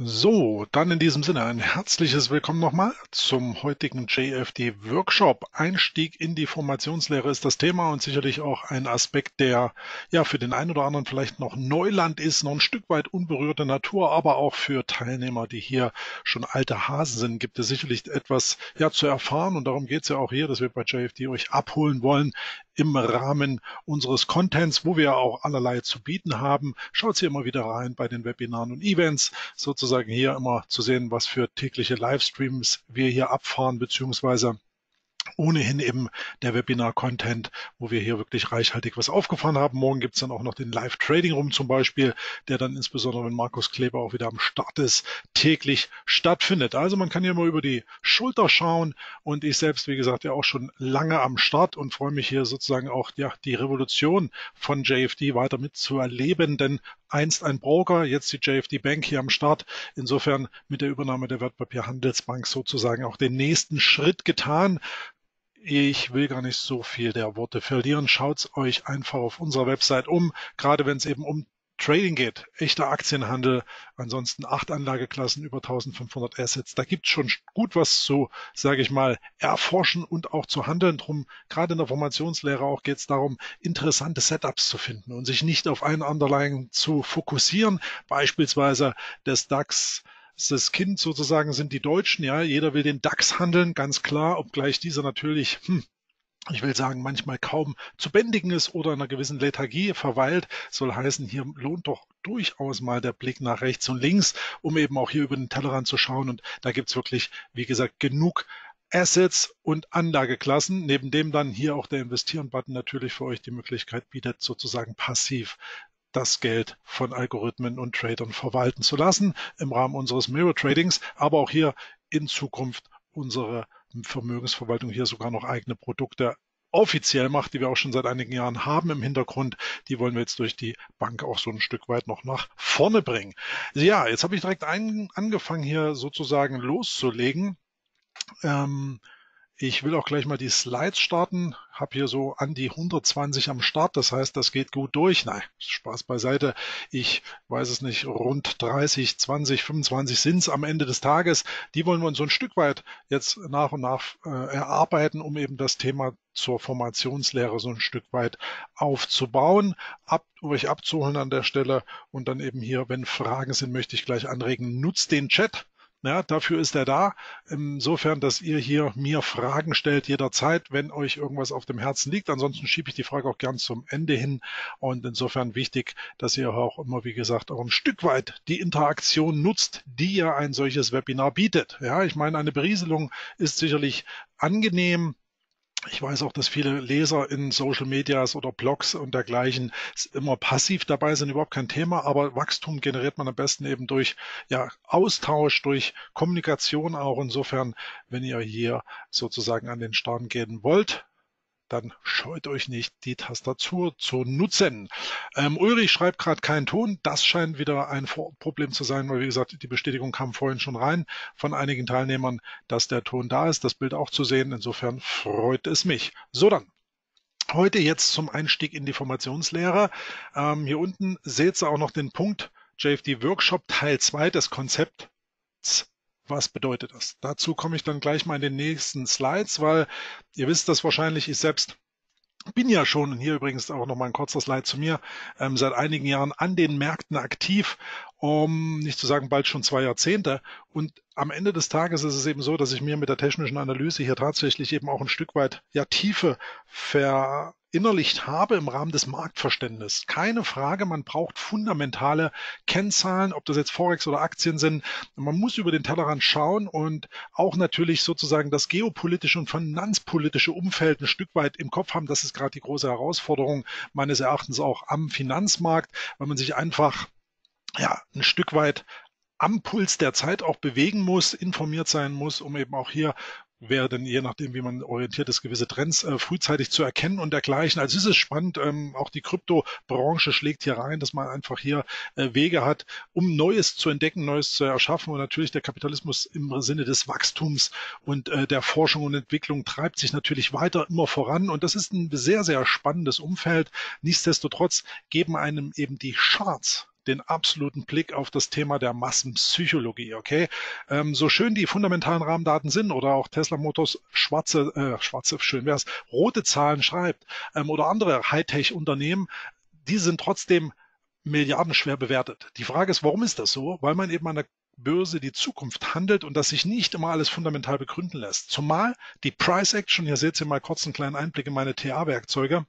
So, dann in diesem Sinne ein herzliches Willkommen nochmal zum heutigen JFD Workshop. Einstieg in die Formationslehre ist das Thema und sicherlich auch ein Aspekt, der ja für den einen oder anderen vielleicht noch Neuland ist, noch ein Stück weit unberührte Natur, aber auch für Teilnehmer, die hier schon alte Hasen sind, gibt es sicherlich etwas ja zu erfahren und darum geht es ja auch hier, dass wir bei JFD euch abholen wollen im Rahmen unseres Contents, wo wir auch allerlei zu bieten haben. Schaut hier immer wieder rein bei den Webinaren und Events, sozusagen hier immer zu sehen, was für tägliche Livestreams wir hier abfahren, beziehungsweise ohnehin eben der Webinar-Content, wo wir hier wirklich reichhaltig was aufgefahren haben. Morgen gibt es dann auch noch den Live-Trading-Room zum Beispiel, der dann insbesondere, wenn Markus Kleber auch wieder am Start ist, täglich stattfindet. Also man kann hier mal über die Schulter schauen und ich selbst, wie gesagt, ja auch schon lange am Start und freue mich hier sozusagen auch ja, die Revolution von JFD weiter mitzuerleben, denn einst ein Broker, jetzt die JFD Bank hier am Start. Insofern mit der Übernahme der Wertpapierhandelsbank sozusagen auch den nächsten Schritt getan. Ich will gar nicht so viel der Worte verlieren. Schaut's euch einfach auf unserer Website um, gerade wenn es eben um Trading geht, echter Aktienhandel, ansonsten acht Anlageklassen, über 1500 Assets. Da gibt's schon gut was zu, sage ich mal, erforschen und auch zu handeln. Drum, gerade in der Formationslehre auch geht's darum, interessante Setups zu finden und sich nicht auf einen Underlying zu fokussieren, beispielsweise des DAX das Kind sozusagen sind die Deutschen, ja, jeder will den DAX handeln, ganz klar, obgleich dieser natürlich, hm, ich will sagen, manchmal kaum zu bändigen ist oder in einer gewissen Lethargie verweilt, soll heißen, hier lohnt doch durchaus mal der Blick nach rechts und links, um eben auch hier über den Tellerrand zu schauen. Und da gibt's wirklich, wie gesagt, genug Assets und Anlageklassen, neben dem dann hier auch der Investieren-Button natürlich für euch die Möglichkeit bietet, sozusagen passiv das Geld von Algorithmen und Tradern verwalten zu lassen im Rahmen unseres Mirror Tradings, aber auch hier in Zukunft unsere Vermögensverwaltung hier sogar noch eigene Produkte offiziell macht, die wir auch schon seit einigen Jahren haben im Hintergrund. Die wollen wir jetzt durch die Bank auch so ein Stück weit noch nach vorne bringen. Ja, jetzt habe ich direkt ein, angefangen hier sozusagen loszulegen. Ähm, ich will auch gleich mal die Slides starten. Hab hier so an die 120 am Start. Das heißt, das geht gut durch. Nein, Spaß beiseite. Ich weiß es nicht. Rund 30, 20, 25 sind es am Ende des Tages. Die wollen wir uns so ein Stück weit jetzt nach und nach äh, erarbeiten, um eben das Thema zur Formationslehre so ein Stück weit aufzubauen, ab, euch abzuholen an der Stelle und dann eben hier, wenn Fragen sind, möchte ich gleich anregen, nutzt den Chat ja, dafür ist er da. Insofern, dass ihr hier mir Fragen stellt jederzeit, wenn euch irgendwas auf dem Herzen liegt. Ansonsten schiebe ich die Frage auch gern zum Ende hin. Und insofern wichtig, dass ihr auch immer, wie gesagt, auch ein Stück weit die Interaktion nutzt, die ja ein solches Webinar bietet. Ja, ich meine, eine Berieselung ist sicherlich angenehm. Ich weiß auch, dass viele Leser in Social Medias oder Blogs und dergleichen immer passiv dabei sind, überhaupt kein Thema, aber Wachstum generiert man am besten eben durch ja, Austausch, durch Kommunikation auch. Insofern, wenn ihr hier sozusagen an den Start gehen wollt, dann scheut euch nicht, die Tastatur zu nutzen. Ähm, Ulrich schreibt gerade keinen Ton. Das scheint wieder ein Problem zu sein, weil wie gesagt, die Bestätigung kam vorhin schon rein von einigen Teilnehmern, dass der Ton da ist, das Bild auch zu sehen. Insofern freut es mich. So dann. Heute jetzt zum Einstieg in die Formationslehre. Ähm, hier unten seht ihr auch noch den Punkt JFD Workshop Teil 2 des Konzepts was bedeutet das? Dazu komme ich dann gleich mal in den nächsten Slides, weil ihr wisst das wahrscheinlich, ich selbst bin ja schon, und hier übrigens auch nochmal ein kurzer Slide zu mir, ähm, seit einigen Jahren an den Märkten aktiv, um nicht zu sagen bald schon zwei Jahrzehnte. Und am Ende des Tages ist es eben so, dass ich mir mit der technischen Analyse hier tatsächlich eben auch ein Stück weit ja Tiefe ver verinnerlicht habe im Rahmen des Marktverständnisses. Keine Frage, man braucht fundamentale Kennzahlen, ob das jetzt Forex oder Aktien sind. Man muss über den Tellerrand schauen und auch natürlich sozusagen das geopolitische und finanzpolitische Umfeld ein Stück weit im Kopf haben. Das ist gerade die große Herausforderung meines Erachtens auch am Finanzmarkt, weil man sich einfach ja, ein Stück weit am Puls der Zeit auch bewegen muss, informiert sein muss, um eben auch hier wäre dann je nachdem, wie man orientiert ist, gewisse Trends äh, frühzeitig zu erkennen und dergleichen. Also es ist spannend, ähm, auch die Kryptobranche schlägt hier rein, dass man einfach hier äh, Wege hat, um Neues zu entdecken, Neues zu erschaffen und natürlich der Kapitalismus im Sinne des Wachstums und äh, der Forschung und Entwicklung treibt sich natürlich weiter immer voran und das ist ein sehr, sehr spannendes Umfeld. Nichtsdestotrotz geben einem eben die Charts den absoluten Blick auf das Thema der Massenpsychologie. Okay, ähm, so schön die fundamentalen Rahmendaten sind oder auch Tesla Motors schwarze, äh, schwarze, schön wäre es, rote Zahlen schreibt ähm, oder andere Hightech-Unternehmen, die sind trotzdem milliardenschwer bewertet. Die Frage ist, warum ist das so? Weil man eben an der Börse die Zukunft handelt und dass sich nicht immer alles fundamental begründen lässt. Zumal die Price Action, hier seht ihr mal kurz einen kleinen Einblick in meine TA-Werkzeuge,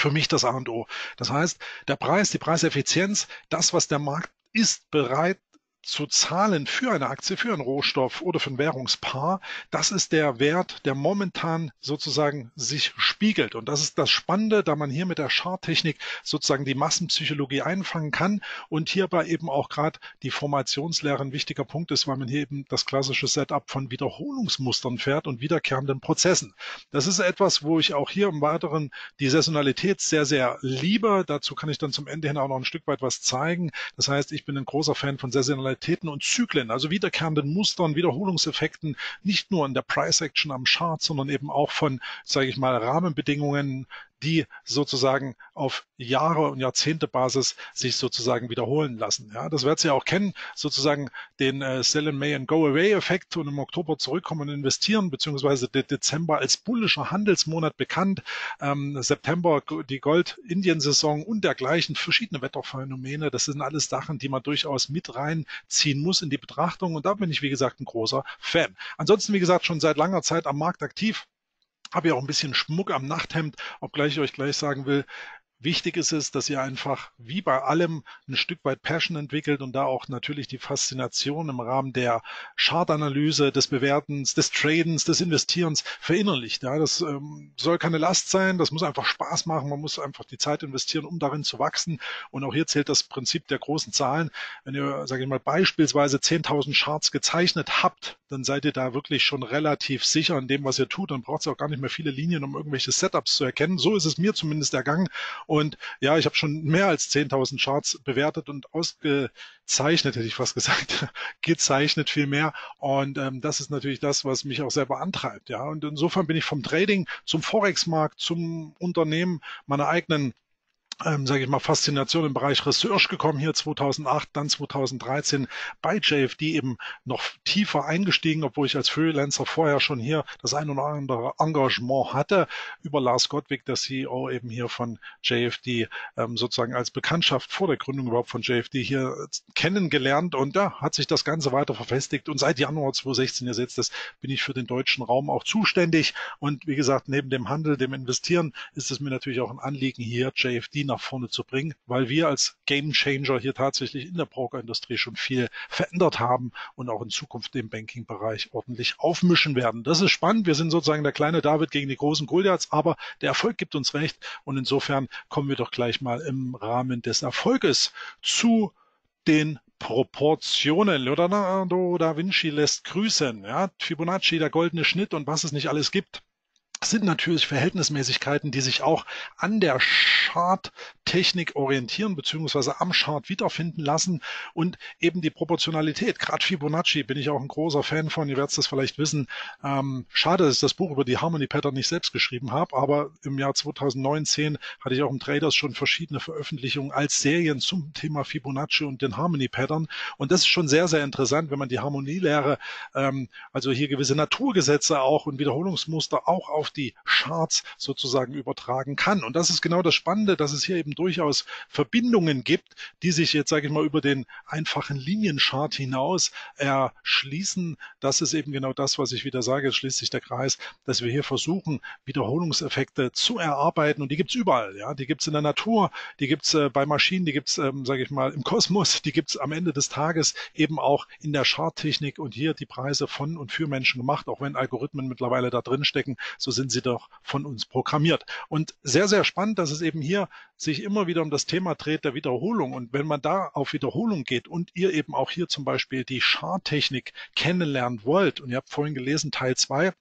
für mich das A und O. Das heißt, der Preis, die Preiseffizienz, das, was der Markt ist bereit zu zahlen für eine Aktie, für einen Rohstoff oder für ein Währungspaar, das ist der Wert, der momentan sozusagen sich spiegelt. Und das ist das Spannende, da man hier mit der Charttechnik sozusagen die Massenpsychologie einfangen kann und hierbei eben auch gerade die Formationslehre ein wichtiger Punkt ist, weil man hier eben das klassische Setup von Wiederholungsmustern fährt und wiederkehrenden Prozessen. Das ist etwas, wo ich auch hier im Weiteren die Saisonalität sehr, sehr liebe. Dazu kann ich dann zum Ende hin auch noch ein Stück weit was zeigen. Das heißt, ich bin ein großer Fan von Saisonalität Saisonalitäten und Zyklen, also wiederkehrenden Mustern, Wiederholungseffekten, nicht nur in der Price Action am Chart, sondern eben auch von, sage ich mal, Rahmenbedingungen, die sozusagen auf Jahre und Jahrzehnte Basis sich sozusagen wiederholen lassen. Ja, das werdet ihr auch kennen, sozusagen den äh, Sell in May and Go Away Effekt und im Oktober zurückkommen und investieren, beziehungsweise der Dezember als bullischer Handelsmonat bekannt, ähm, September die Gold-Indien-Saison und dergleichen, verschiedene Wetterphänomene. Das sind alles Sachen, die man durchaus mit reinziehen muss in die Betrachtung und da bin ich, wie gesagt, ein großer Fan. Ansonsten, wie gesagt, schon seit langer Zeit am Markt aktiv habe ja auch ein bisschen Schmuck am Nachthemd, obgleich ich euch gleich sagen will, Wichtig ist es, dass ihr einfach wie bei allem ein Stück weit Passion entwickelt und da auch natürlich die Faszination im Rahmen der Chartanalyse, des Bewertens, des Tradens, des Investierens verinnerlicht. Ja, das ähm, soll keine Last sein, das muss einfach Spaß machen, man muss einfach die Zeit investieren, um darin zu wachsen. Und auch hier zählt das Prinzip der großen Zahlen. Wenn ihr, sage ich mal, beispielsweise 10.000 Charts gezeichnet habt, dann seid ihr da wirklich schon relativ sicher in dem, was ihr tut. Dann braucht ihr auch gar nicht mehr viele Linien, um irgendwelche Setups zu erkennen. So ist es mir zumindest ergangen. Und ja, ich habe schon mehr als 10.000 Charts bewertet und ausgezeichnet, hätte ich fast gesagt, gezeichnet viel mehr. Und ähm, das ist natürlich das, was mich auch selber antreibt. Ja, und insofern bin ich vom Trading zum Forex-Markt, zum Unternehmen meiner eigenen ähm, sage ich mal, Faszination im Bereich Research gekommen, hier 2008, dann 2013 bei JFD eben noch tiefer eingestiegen, obwohl ich als Freelancer vorher schon hier das ein oder andere Engagement hatte, über Lars Gottwig, der CEO eben hier von JFD, ähm, sozusagen als Bekanntschaft vor der Gründung überhaupt von JFD hier kennengelernt. Und ja, hat sich das Ganze weiter verfestigt. Und seit Januar 2016, ihr seht das, bin ich für den deutschen Raum auch zuständig. Und wie gesagt, neben dem Handel, dem Investieren ist es mir natürlich auch ein Anliegen hier JFD nach vorne zu bringen, weil wir als Game Changer hier tatsächlich in der Brokerindustrie schon viel verändert haben und auch in Zukunft im Banking-Bereich ordentlich aufmischen werden. Das ist spannend. Wir sind sozusagen der kleine David gegen die großen Goliaths, aber der Erfolg gibt uns recht und insofern kommen wir doch gleich mal im Rahmen des Erfolges zu den Proportionen. Leonardo da Vinci lässt grüßen. Ja, Fibonacci, der goldene Schnitt und was es nicht alles gibt sind natürlich Verhältnismäßigkeiten, die sich auch an der Charttechnik orientieren beziehungsweise am Chart wiederfinden lassen und eben die Proportionalität. Gerade Fibonacci bin ich auch ein großer Fan von. Ihr werdet es vielleicht wissen. Ähm, schade, dass ich das Buch über die Harmony Pattern nicht selbst geschrieben habe, aber im Jahr 2019 hatte ich auch im Traders schon verschiedene Veröffentlichungen als Serien zum Thema Fibonacci und den Harmony Pattern. Und das ist schon sehr, sehr interessant, wenn man die Harmonielehre, ähm, also hier gewisse Naturgesetze auch und Wiederholungsmuster auch auf die Charts sozusagen übertragen kann. Und das ist genau das Spannende, dass es hier eben durchaus Verbindungen gibt, die sich jetzt, sage ich mal, über den einfachen Linienchart hinaus erschließen. Das ist eben genau das, was ich wieder sage, es schließt sich der Kreis, dass wir hier versuchen, Wiederholungseffekte zu erarbeiten. Und die gibt es überall. Ja, Die gibt es in der Natur, die gibt es äh, bei Maschinen, die gibt es, ähm, sage ich mal, im Kosmos, die gibt es am Ende des Tages eben auch in der Charttechnik und hier die Preise von und für Menschen gemacht, auch wenn Algorithmen mittlerweile da drin stecken, so sind sie doch von uns programmiert. Und sehr, sehr spannend, dass es eben hier sich immer wieder um das Thema dreht der Wiederholung. Und wenn man da auf Wiederholung geht und ihr eben auch hier zum Beispiel die Charttechnik kennenlernen wollt, und ihr habt vorhin gelesen, Teil 2,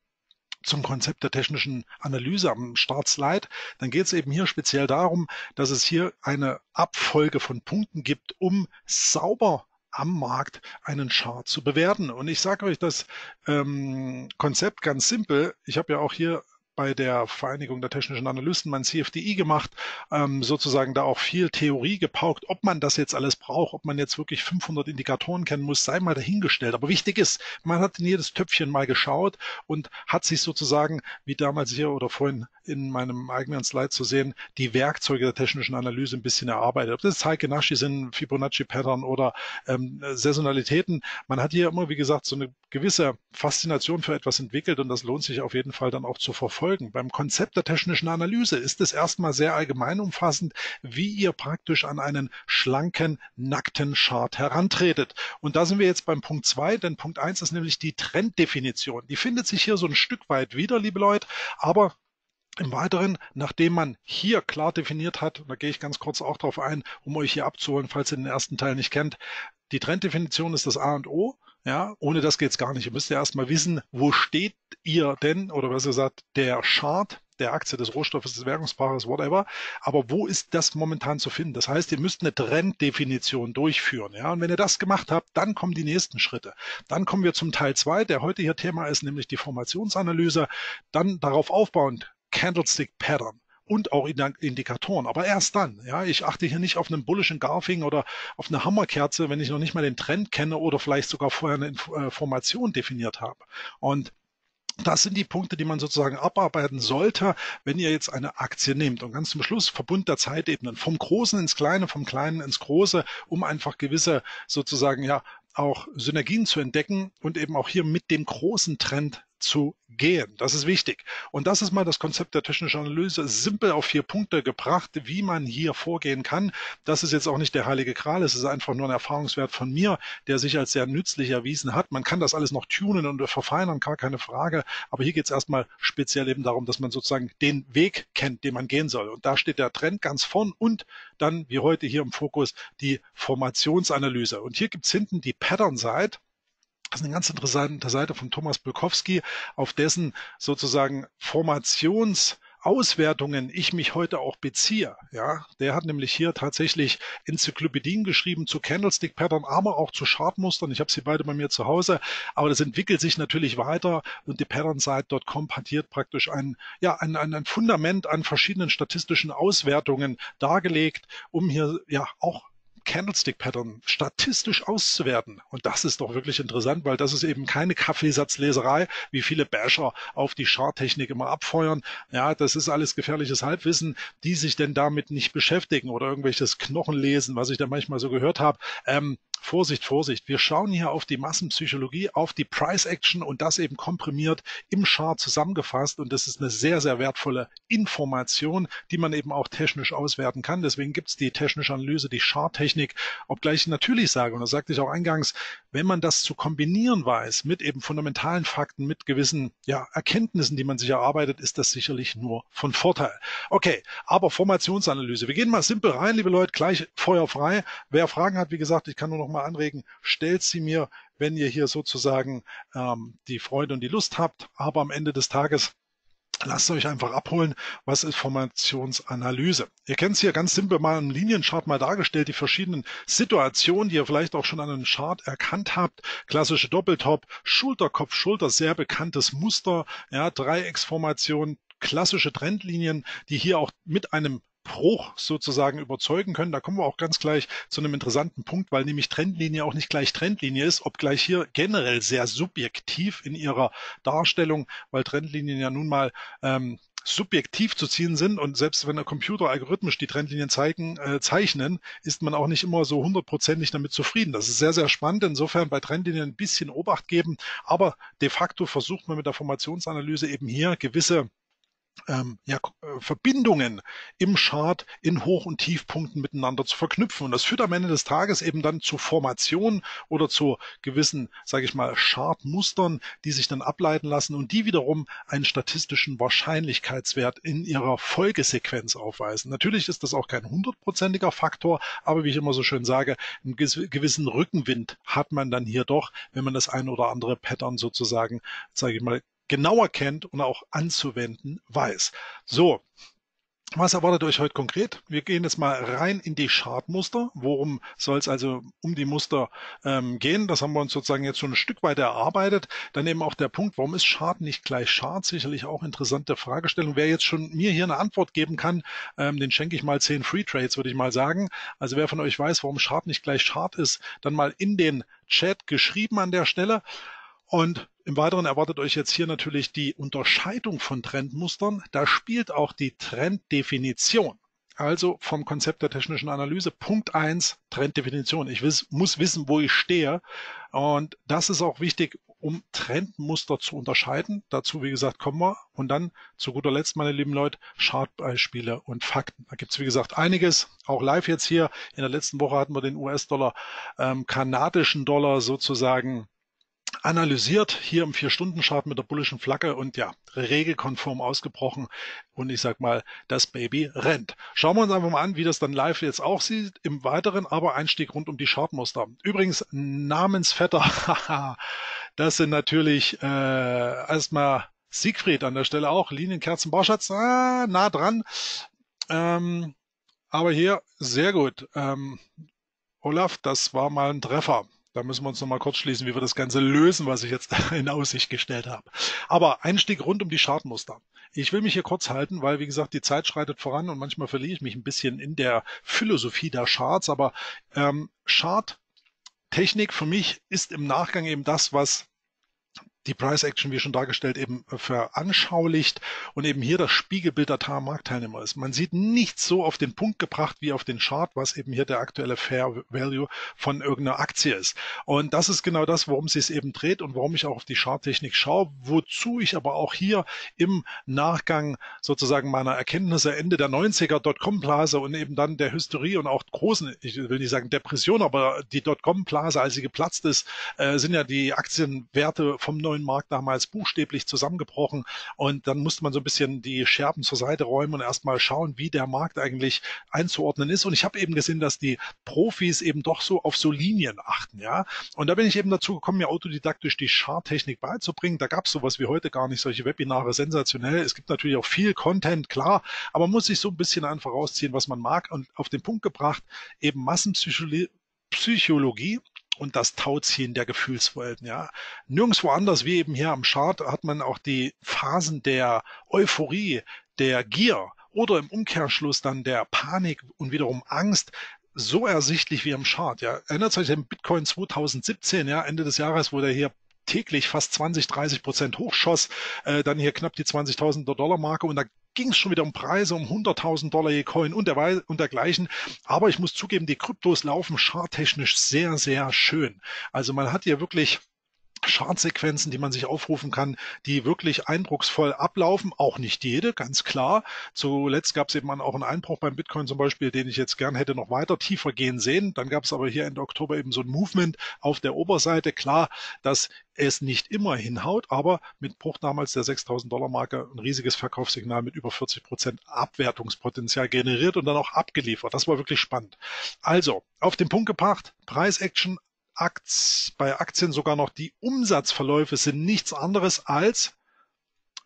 zum Konzept der technischen Analyse am Startslide, dann geht es eben hier speziell darum, dass es hier eine Abfolge von Punkten gibt, um sauber am Markt einen Chart zu bewerten. Und ich sage euch das ähm, Konzept ganz simpel. Ich habe ja auch hier bei der Vereinigung der technischen Analysten mein CFDI gemacht, ähm, sozusagen da auch viel Theorie gepaukt. Ob man das jetzt alles braucht, ob man jetzt wirklich 500 Indikatoren kennen muss, sei mal dahingestellt. Aber wichtig ist, man hat in jedes Töpfchen mal geschaut und hat sich sozusagen, wie damals hier oder vorhin in meinem eigenen Slide zu sehen, die Werkzeuge der technischen Analyse ein bisschen erarbeitet. Ob das Heike-Nashi sind, Fibonacci-Pattern oder ähm, Saisonalitäten. Man hat hier immer, wie gesagt, so eine gewisse Faszination für etwas entwickelt und das lohnt sich auf jeden Fall dann auch zu verfolgen. Beim Konzept der technischen Analyse ist es erstmal sehr allgemein umfassend, wie ihr praktisch an einen schlanken, nackten Chart herantretet. Und da sind wir jetzt beim Punkt zwei, denn Punkt eins ist nämlich die Trenddefinition. Die findet sich hier so ein Stück weit wieder, liebe Leute, aber im Weiteren, nachdem man hier klar definiert hat, da gehe ich ganz kurz auch darauf ein, um euch hier abzuholen, falls ihr den ersten Teil nicht kennt, die Trenddefinition ist das A und O. Ja, ohne das geht's gar nicht. Ihr müsst ja erstmal wissen, wo steht ihr denn, oder was ihr sagt, der Chart der Aktie, des Rohstoffes, des Währungspaares, whatever. Aber wo ist das momentan zu finden? Das heißt, ihr müsst eine Trenddefinition durchführen. Ja, und wenn ihr das gemacht habt, dann kommen die nächsten Schritte. Dann kommen wir zum Teil zwei, der heute hier Thema ist, nämlich die Formationsanalyse. Dann darauf aufbauend Candlestick Pattern und auch Indikatoren. Aber erst dann. Ja, ich achte hier nicht auf einen bullischen Garfing oder auf eine Hammerkerze, wenn ich noch nicht mal den Trend kenne oder vielleicht sogar vorher eine Information definiert habe. Und das sind die Punkte, die man sozusagen abarbeiten sollte, wenn ihr jetzt eine Aktie nehmt. Und ganz zum Schluss Verbund der Zeitebenen vom Großen ins Kleine, vom Kleinen ins Große, um einfach gewisse sozusagen ja auch Synergien zu entdecken und eben auch hier mit dem großen Trend zu gehen. Das ist wichtig. Und das ist mal das Konzept der technischen Analyse, simpel auf vier Punkte gebracht, wie man hier vorgehen kann. Das ist jetzt auch nicht der heilige Gral, es ist einfach nur ein Erfahrungswert von mir, der sich als sehr nützlich erwiesen hat. Man kann das alles noch tunen und verfeinern, gar keine Frage. Aber hier geht es erstmal speziell eben darum, dass man sozusagen den Weg kennt, den man gehen soll. Und da steht der Trend ganz vorn und dann, wie heute hier im Fokus, die Formationsanalyse. Und hier gibt's hinten die Pattern-Side. Das ist eine ganz interessante Seite von Thomas Bulkowski, auf dessen sozusagen Formationsauswertungen ich mich heute auch beziehe. Ja, der hat nämlich hier tatsächlich Enzyklopädien geschrieben zu Candlestick Pattern, aber auch zu Chartmustern. Ich habe sie beide bei mir zu Hause, aber das entwickelt sich natürlich weiter und die Patternsight.com hat hier praktisch ein, ja, ein, ein, ein Fundament an verschiedenen statistischen Auswertungen dargelegt, um hier ja auch Candlestick-Pattern statistisch auszuwerten. Und das ist doch wirklich interessant, weil das ist eben keine Kaffeesatzleserei, wie viele Basher auf die Charttechnik immer abfeuern. Ja, das ist alles gefährliches Halbwissen, die sich denn damit nicht beschäftigen oder irgendwelches Knochenlesen, was ich da manchmal so gehört habe. Ähm, Vorsicht, Vorsicht. Wir schauen hier auf die Massenpsychologie, auf die Price Action und das eben komprimiert im Chart zusammengefasst. Und das ist eine sehr, sehr wertvolle Information, die man eben auch technisch auswerten kann. Deswegen gibt es die technische Analyse, die Charttechnik, obgleich ich natürlich sage, und das sagte ich auch eingangs, wenn man das zu kombinieren weiß mit eben fundamentalen Fakten, mit gewissen ja, Erkenntnissen, die man sich erarbeitet, ist das sicherlich nur von Vorteil. Okay, aber Formationsanalyse. Wir gehen mal simpel rein, liebe Leute, gleich feuerfrei. Wer Fragen hat, wie gesagt, ich kann nur noch mal anregen, stellt sie mir, wenn ihr hier sozusagen ähm, die Freude und die Lust habt. Aber am Ende des Tages Lasst euch einfach abholen, was ist Formationsanalyse. Ihr kennt es hier ganz simpel mal im Linienchart mal dargestellt, die verschiedenen Situationen, die ihr vielleicht auch schon an einem Chart erkannt habt. Klassische Doppeltop, Schulterkopf, Schulter, sehr bekanntes Muster, ja, Dreiecksformation, klassische Trendlinien, die hier auch mit einem Bruch sozusagen überzeugen können. Da kommen wir auch ganz gleich zu einem interessanten Punkt, weil nämlich Trendlinie auch nicht gleich Trendlinie ist, obgleich hier generell sehr subjektiv in ihrer Darstellung, weil Trendlinien ja nun mal ähm, subjektiv zu ziehen sind und selbst wenn der Computer algorithmisch die Trendlinien zeigen, äh, zeichnen, ist man auch nicht immer so hundertprozentig damit zufrieden. Das ist sehr, sehr spannend. Insofern bei Trendlinien ein bisschen Obacht geben, aber de facto versucht man mit der Formationsanalyse eben hier gewisse ähm, ja, äh, Verbindungen im Chart in Hoch- und Tiefpunkten miteinander zu verknüpfen. Und das führt am Ende des Tages eben dann zu Formationen oder zu gewissen, sage ich mal, Chartmustern, die sich dann ableiten lassen und die wiederum einen statistischen Wahrscheinlichkeitswert in ihrer Folgesequenz aufweisen. Natürlich ist das auch kein hundertprozentiger Faktor, aber wie ich immer so schön sage, einen gewissen Rückenwind hat man dann hier doch, wenn man das ein oder andere Pattern sozusagen, sage ich mal, genauer kennt und auch anzuwenden weiß. So, Was erwartet euch heute konkret? Wir gehen jetzt mal rein in die Chartmuster. Worum soll es also um die Muster ähm, gehen? Das haben wir uns sozusagen jetzt schon ein Stück weit erarbeitet. Dann eben auch der Punkt, warum ist Chart nicht gleich Chart? Sicherlich auch interessante Fragestellung. Wer jetzt schon mir hier eine Antwort geben kann, ähm, den schenke ich mal zehn Free Trades, würde ich mal sagen. Also wer von euch weiß, warum Chart nicht gleich Chart ist, dann mal in den Chat geschrieben an der Stelle. Und im Weiteren erwartet euch jetzt hier natürlich die Unterscheidung von Trendmustern. Da spielt auch die Trenddefinition. Also vom Konzept der technischen Analyse. Punkt eins Trenddefinition. Ich wiss, muss wissen, wo ich stehe. Und das ist auch wichtig, um Trendmuster zu unterscheiden. Dazu, wie gesagt, kommen wir. Und dann zu guter Letzt, meine lieben Leute, Chartbeispiele und Fakten. Da gibt es, wie gesagt, einiges. Auch live jetzt hier. In der letzten Woche hatten wir den US-Dollar, ähm, kanadischen Dollar sozusagen analysiert, hier im Vier-Stunden-Chart mit der bullischen Flagge und ja, regelkonform ausgebrochen. Und ich sag mal, das Baby rennt. Schauen wir uns einfach mal an, wie das dann live jetzt auch sieht. Im Weiteren aber Einstieg rund um die Chartmuster. Übrigens, Namensvetter, das sind natürlich äh, erstmal Siegfried an der Stelle auch. Linienkerzen Barschatz, ah, nah dran. Ähm, aber hier, sehr gut. Ähm, Olaf, das war mal ein Treffer. Da müssen wir uns noch mal kurz schließen, wie wir das Ganze lösen, was ich jetzt in Aussicht gestellt habe. Aber Einstieg rund um die Chartmuster. Ich will mich hier kurz halten, weil, wie gesagt, die Zeit schreitet voran und manchmal verliere ich mich ein bisschen in der Philosophie der Charts. Aber ähm, Chart-Technik für mich ist im Nachgang eben das, was die Price Action, wie schon dargestellt, eben veranschaulicht und eben hier das Spiegelbild der Marktteilnehmer ist. Man sieht nicht so auf den Punkt gebracht wie auf den Chart, was eben hier der aktuelle Fair Value von irgendeiner Aktie ist. Und das ist genau das, worum es eben dreht und warum ich auch auf die Charttechnik schaue, wozu ich aber auch hier im Nachgang sozusagen meiner Erkenntnisse Ende der 90er Dotcom-Blase und eben dann der Hysterie und auch großen, ich will nicht sagen Depression, aber die Dotcom-Blase, als sie geplatzt ist, äh, sind ja die Aktienwerte vom neuen neuen Markt damals buchstäblich zusammengebrochen und dann musste man so ein bisschen die Scherben zur Seite räumen und erstmal schauen, wie der Markt eigentlich einzuordnen ist. Und ich habe eben gesehen, dass die Profis eben doch so auf so Linien achten, ja. Und da bin ich eben dazu gekommen, mir autodidaktisch die Charttechnik beizubringen. Da gab es sowas wie heute gar nicht, solche Webinare sensationell. Es gibt natürlich auch viel Content, klar, aber man muss sich so ein bisschen einfach rausziehen, was man mag und auf den Punkt gebracht, eben Massenpsychologie Psychologie und das Tauziehen der Gefühlswelten. Ja. Nirgendwo anders wie eben hier am Chart hat man auch die Phasen der Euphorie, der Gier oder im Umkehrschluss dann der Panik und wiederum Angst so ersichtlich wie am Chart. Ja. Erinnert euch an Bitcoin 2017, ja, Ende des Jahres, wo der hier täglich fast 20, 30 Prozent hochschoss, äh, dann hier knapp die 20.000 Dollar Marke und da ging es schon wieder um Preise, um 100.000 Dollar je Coin und, der, und dergleichen. Aber ich muss zugeben, die Kryptos laufen charttechnisch sehr, sehr schön. Also man hat hier wirklich Chartsequenzen, die man sich aufrufen kann, die wirklich eindrucksvoll ablaufen. Auch nicht jede, ganz klar. Zuletzt gab es eben auch einen Einbruch beim Bitcoin zum Beispiel, den ich jetzt gern hätte noch weiter tiefer gehen sehen. Dann gab es aber hier Ende Oktober eben so ein Movement auf der Oberseite. Klar, dass es nicht immer hinhaut, aber mit Bruch damals der 6000 Dollar Marke ein riesiges Verkaufssignal mit über 40 Prozent Abwertungspotenzial generiert und dann auch abgeliefert. Das war wirklich spannend. Also, auf den Punkt gebracht, Preis-Action Akt, bei Aktien sogar noch die Umsatzverläufe sind nichts anderes als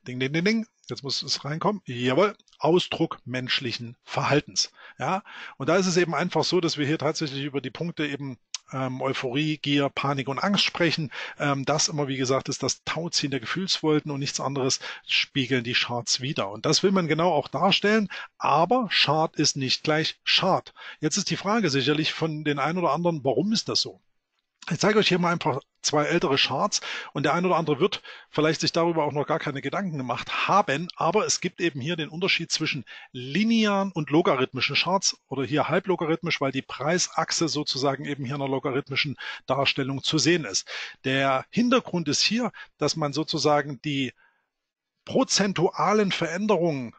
Ding, ding, ding, ding. Jetzt muss es reinkommen. Jawohl. Ausdruck menschlichen Verhaltens. Ja. Und da ist es eben einfach so, dass wir hier tatsächlich über die Punkte eben ähm, Euphorie, Gier, Panik und Angst sprechen. Ähm, das immer, wie gesagt, ist das Tauziehen der Gefühlswolken und nichts anderes spiegeln die Charts wieder. Und das will man genau auch darstellen. Aber Chart ist nicht gleich Chart. Jetzt ist die Frage sicherlich von den einen oder anderen, warum ist das so? Ich zeige euch hier mal einfach zwei ältere Charts und der ein oder andere wird vielleicht sich darüber auch noch gar keine Gedanken gemacht haben, aber es gibt eben hier den Unterschied zwischen linearen und logarithmischen Charts oder hier halblogarithmisch, weil die Preisachse sozusagen eben hier in einer logarithmischen Darstellung zu sehen ist. Der Hintergrund ist hier, dass man sozusagen die prozentualen Veränderungen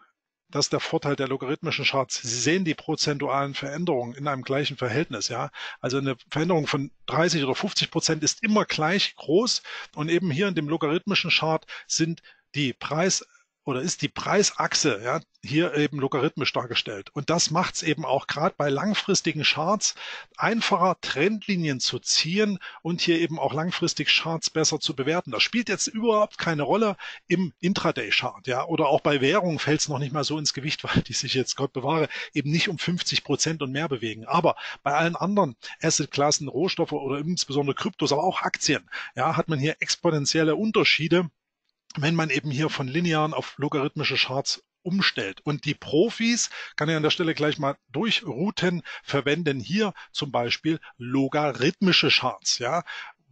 das ist der Vorteil der logarithmischen Charts. Sie sehen die prozentualen Veränderungen in einem gleichen Verhältnis, ja. Also eine Veränderung von 30 oder 50 Prozent ist immer gleich groß und eben hier in dem logarithmischen Chart sind die Preis oder ist die Preisachse ja, hier eben logarithmisch dargestellt. Und das macht es eben auch gerade bei langfristigen Charts einfacher, Trendlinien zu ziehen und hier eben auch langfristig Charts besser zu bewerten. Das spielt jetzt überhaupt keine Rolle im Intraday-Chart. Ja, oder auch bei Währungen fällt es noch nicht mal so ins Gewicht, weil die sich jetzt, Gott bewahre, eben nicht um 50 Prozent und mehr bewegen. Aber bei allen anderen Assetklassen, Rohstoffe oder insbesondere Kryptos, aber auch Aktien, ja, hat man hier exponentielle Unterschiede wenn man eben hier von linearen auf logarithmische Charts umstellt. Und die Profis, kann ich an der Stelle gleich mal durchrouten, verwenden hier zum Beispiel logarithmische Charts. Ja,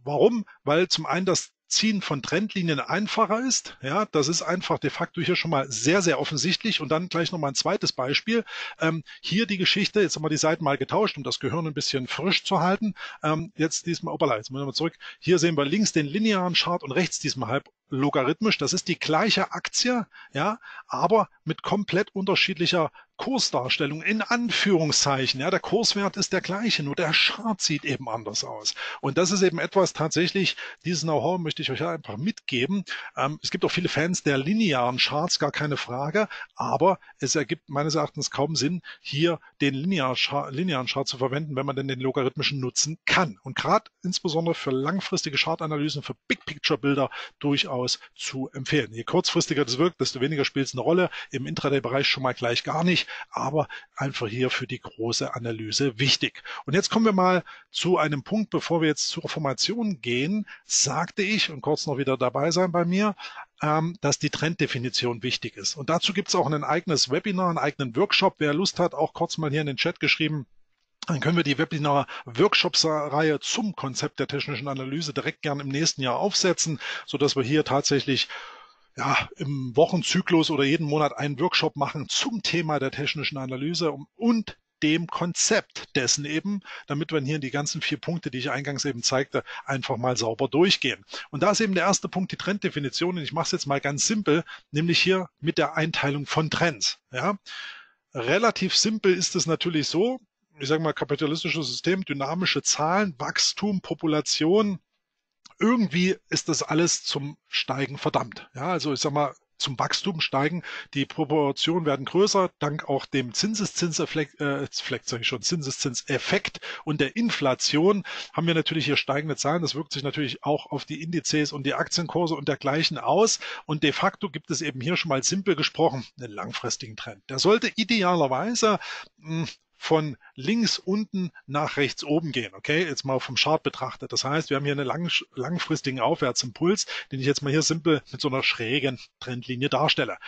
Warum? Weil zum einen das Ziehen von Trendlinien einfacher ist. Ja, das ist einfach de facto hier schon mal sehr, sehr offensichtlich. Und dann gleich nochmal ein zweites Beispiel. Ähm, hier die Geschichte, jetzt haben wir die Seiten mal getauscht, um das Gehirn ein bisschen frisch zu halten. Ähm, jetzt diesmal, opala, jetzt müssen wir zurück. Hier sehen wir links den linearen Chart und rechts diesmal halb logarithmisch. Das ist die gleiche Aktie, ja, aber mit komplett unterschiedlicher Kursdarstellung in Anführungszeichen. Ja, der Kurswert ist der gleiche, nur der Chart sieht eben anders aus. Und das ist eben etwas tatsächlich, dieses Know-how möchte ich euch einfach mitgeben. Ähm, es gibt auch viele Fans der linearen Charts, gar keine Frage, aber es ergibt meines Erachtens kaum Sinn, hier den linearen Chart, linearen Chart zu verwenden, wenn man denn den logarithmischen nutzen kann. Und gerade insbesondere für langfristige Chartanalysen, für Big Picture Bilder durchaus zu empfehlen. Je kurzfristiger das wirkt, desto weniger spielt es eine Rolle. Im Intraday-Bereich schon mal gleich gar nicht aber einfach hier für die große Analyse wichtig. Und jetzt kommen wir mal zu einem Punkt, bevor wir jetzt zur Formation gehen, sagte ich und kurz noch wieder dabei sein bei mir, ähm, dass die Trenddefinition wichtig ist. Und dazu gibt es auch ein eigenes Webinar, einen eigenen Workshop. Wer Lust hat, auch kurz mal hier in den Chat geschrieben, dann können wir die Webinar-Workshops-Reihe zum Konzept der technischen Analyse direkt gern im nächsten Jahr aufsetzen, so dass wir hier tatsächlich ja, im Wochenzyklus oder jeden Monat einen Workshop machen zum Thema der technischen Analyse und dem Konzept dessen eben, damit wir hier die ganzen vier Punkte, die ich eingangs eben zeigte, einfach mal sauber durchgehen. Und da ist eben der erste Punkt die Trenddefinition. Und ich mache es jetzt mal ganz simpel, nämlich hier mit der Einteilung von Trends. Ja. Relativ simpel ist es natürlich so, ich sage mal kapitalistisches System, dynamische Zahlen, Wachstum, Population, irgendwie ist das alles zum Steigen verdammt. Ja, also ich sag mal, zum Wachstum steigen. Die Proportionen werden größer, dank auch dem Zinseszinseffekt, äh, schon, Zinseszinseffekt und der Inflation haben wir natürlich hier steigende Zahlen. Das wirkt sich natürlich auch auf die Indizes und die Aktienkurse und dergleichen aus. Und de facto gibt es eben hier schon mal simpel gesprochen einen langfristigen Trend. Der sollte idealerweise mh, hm, von links unten nach rechts oben gehen. Okay, jetzt mal vom Chart betrachtet. Das heißt, wir haben hier einen lang, langfristigen Aufwärtsimpuls, den ich jetzt mal hier simpel mit so einer schrägen Trendlinie darstelle.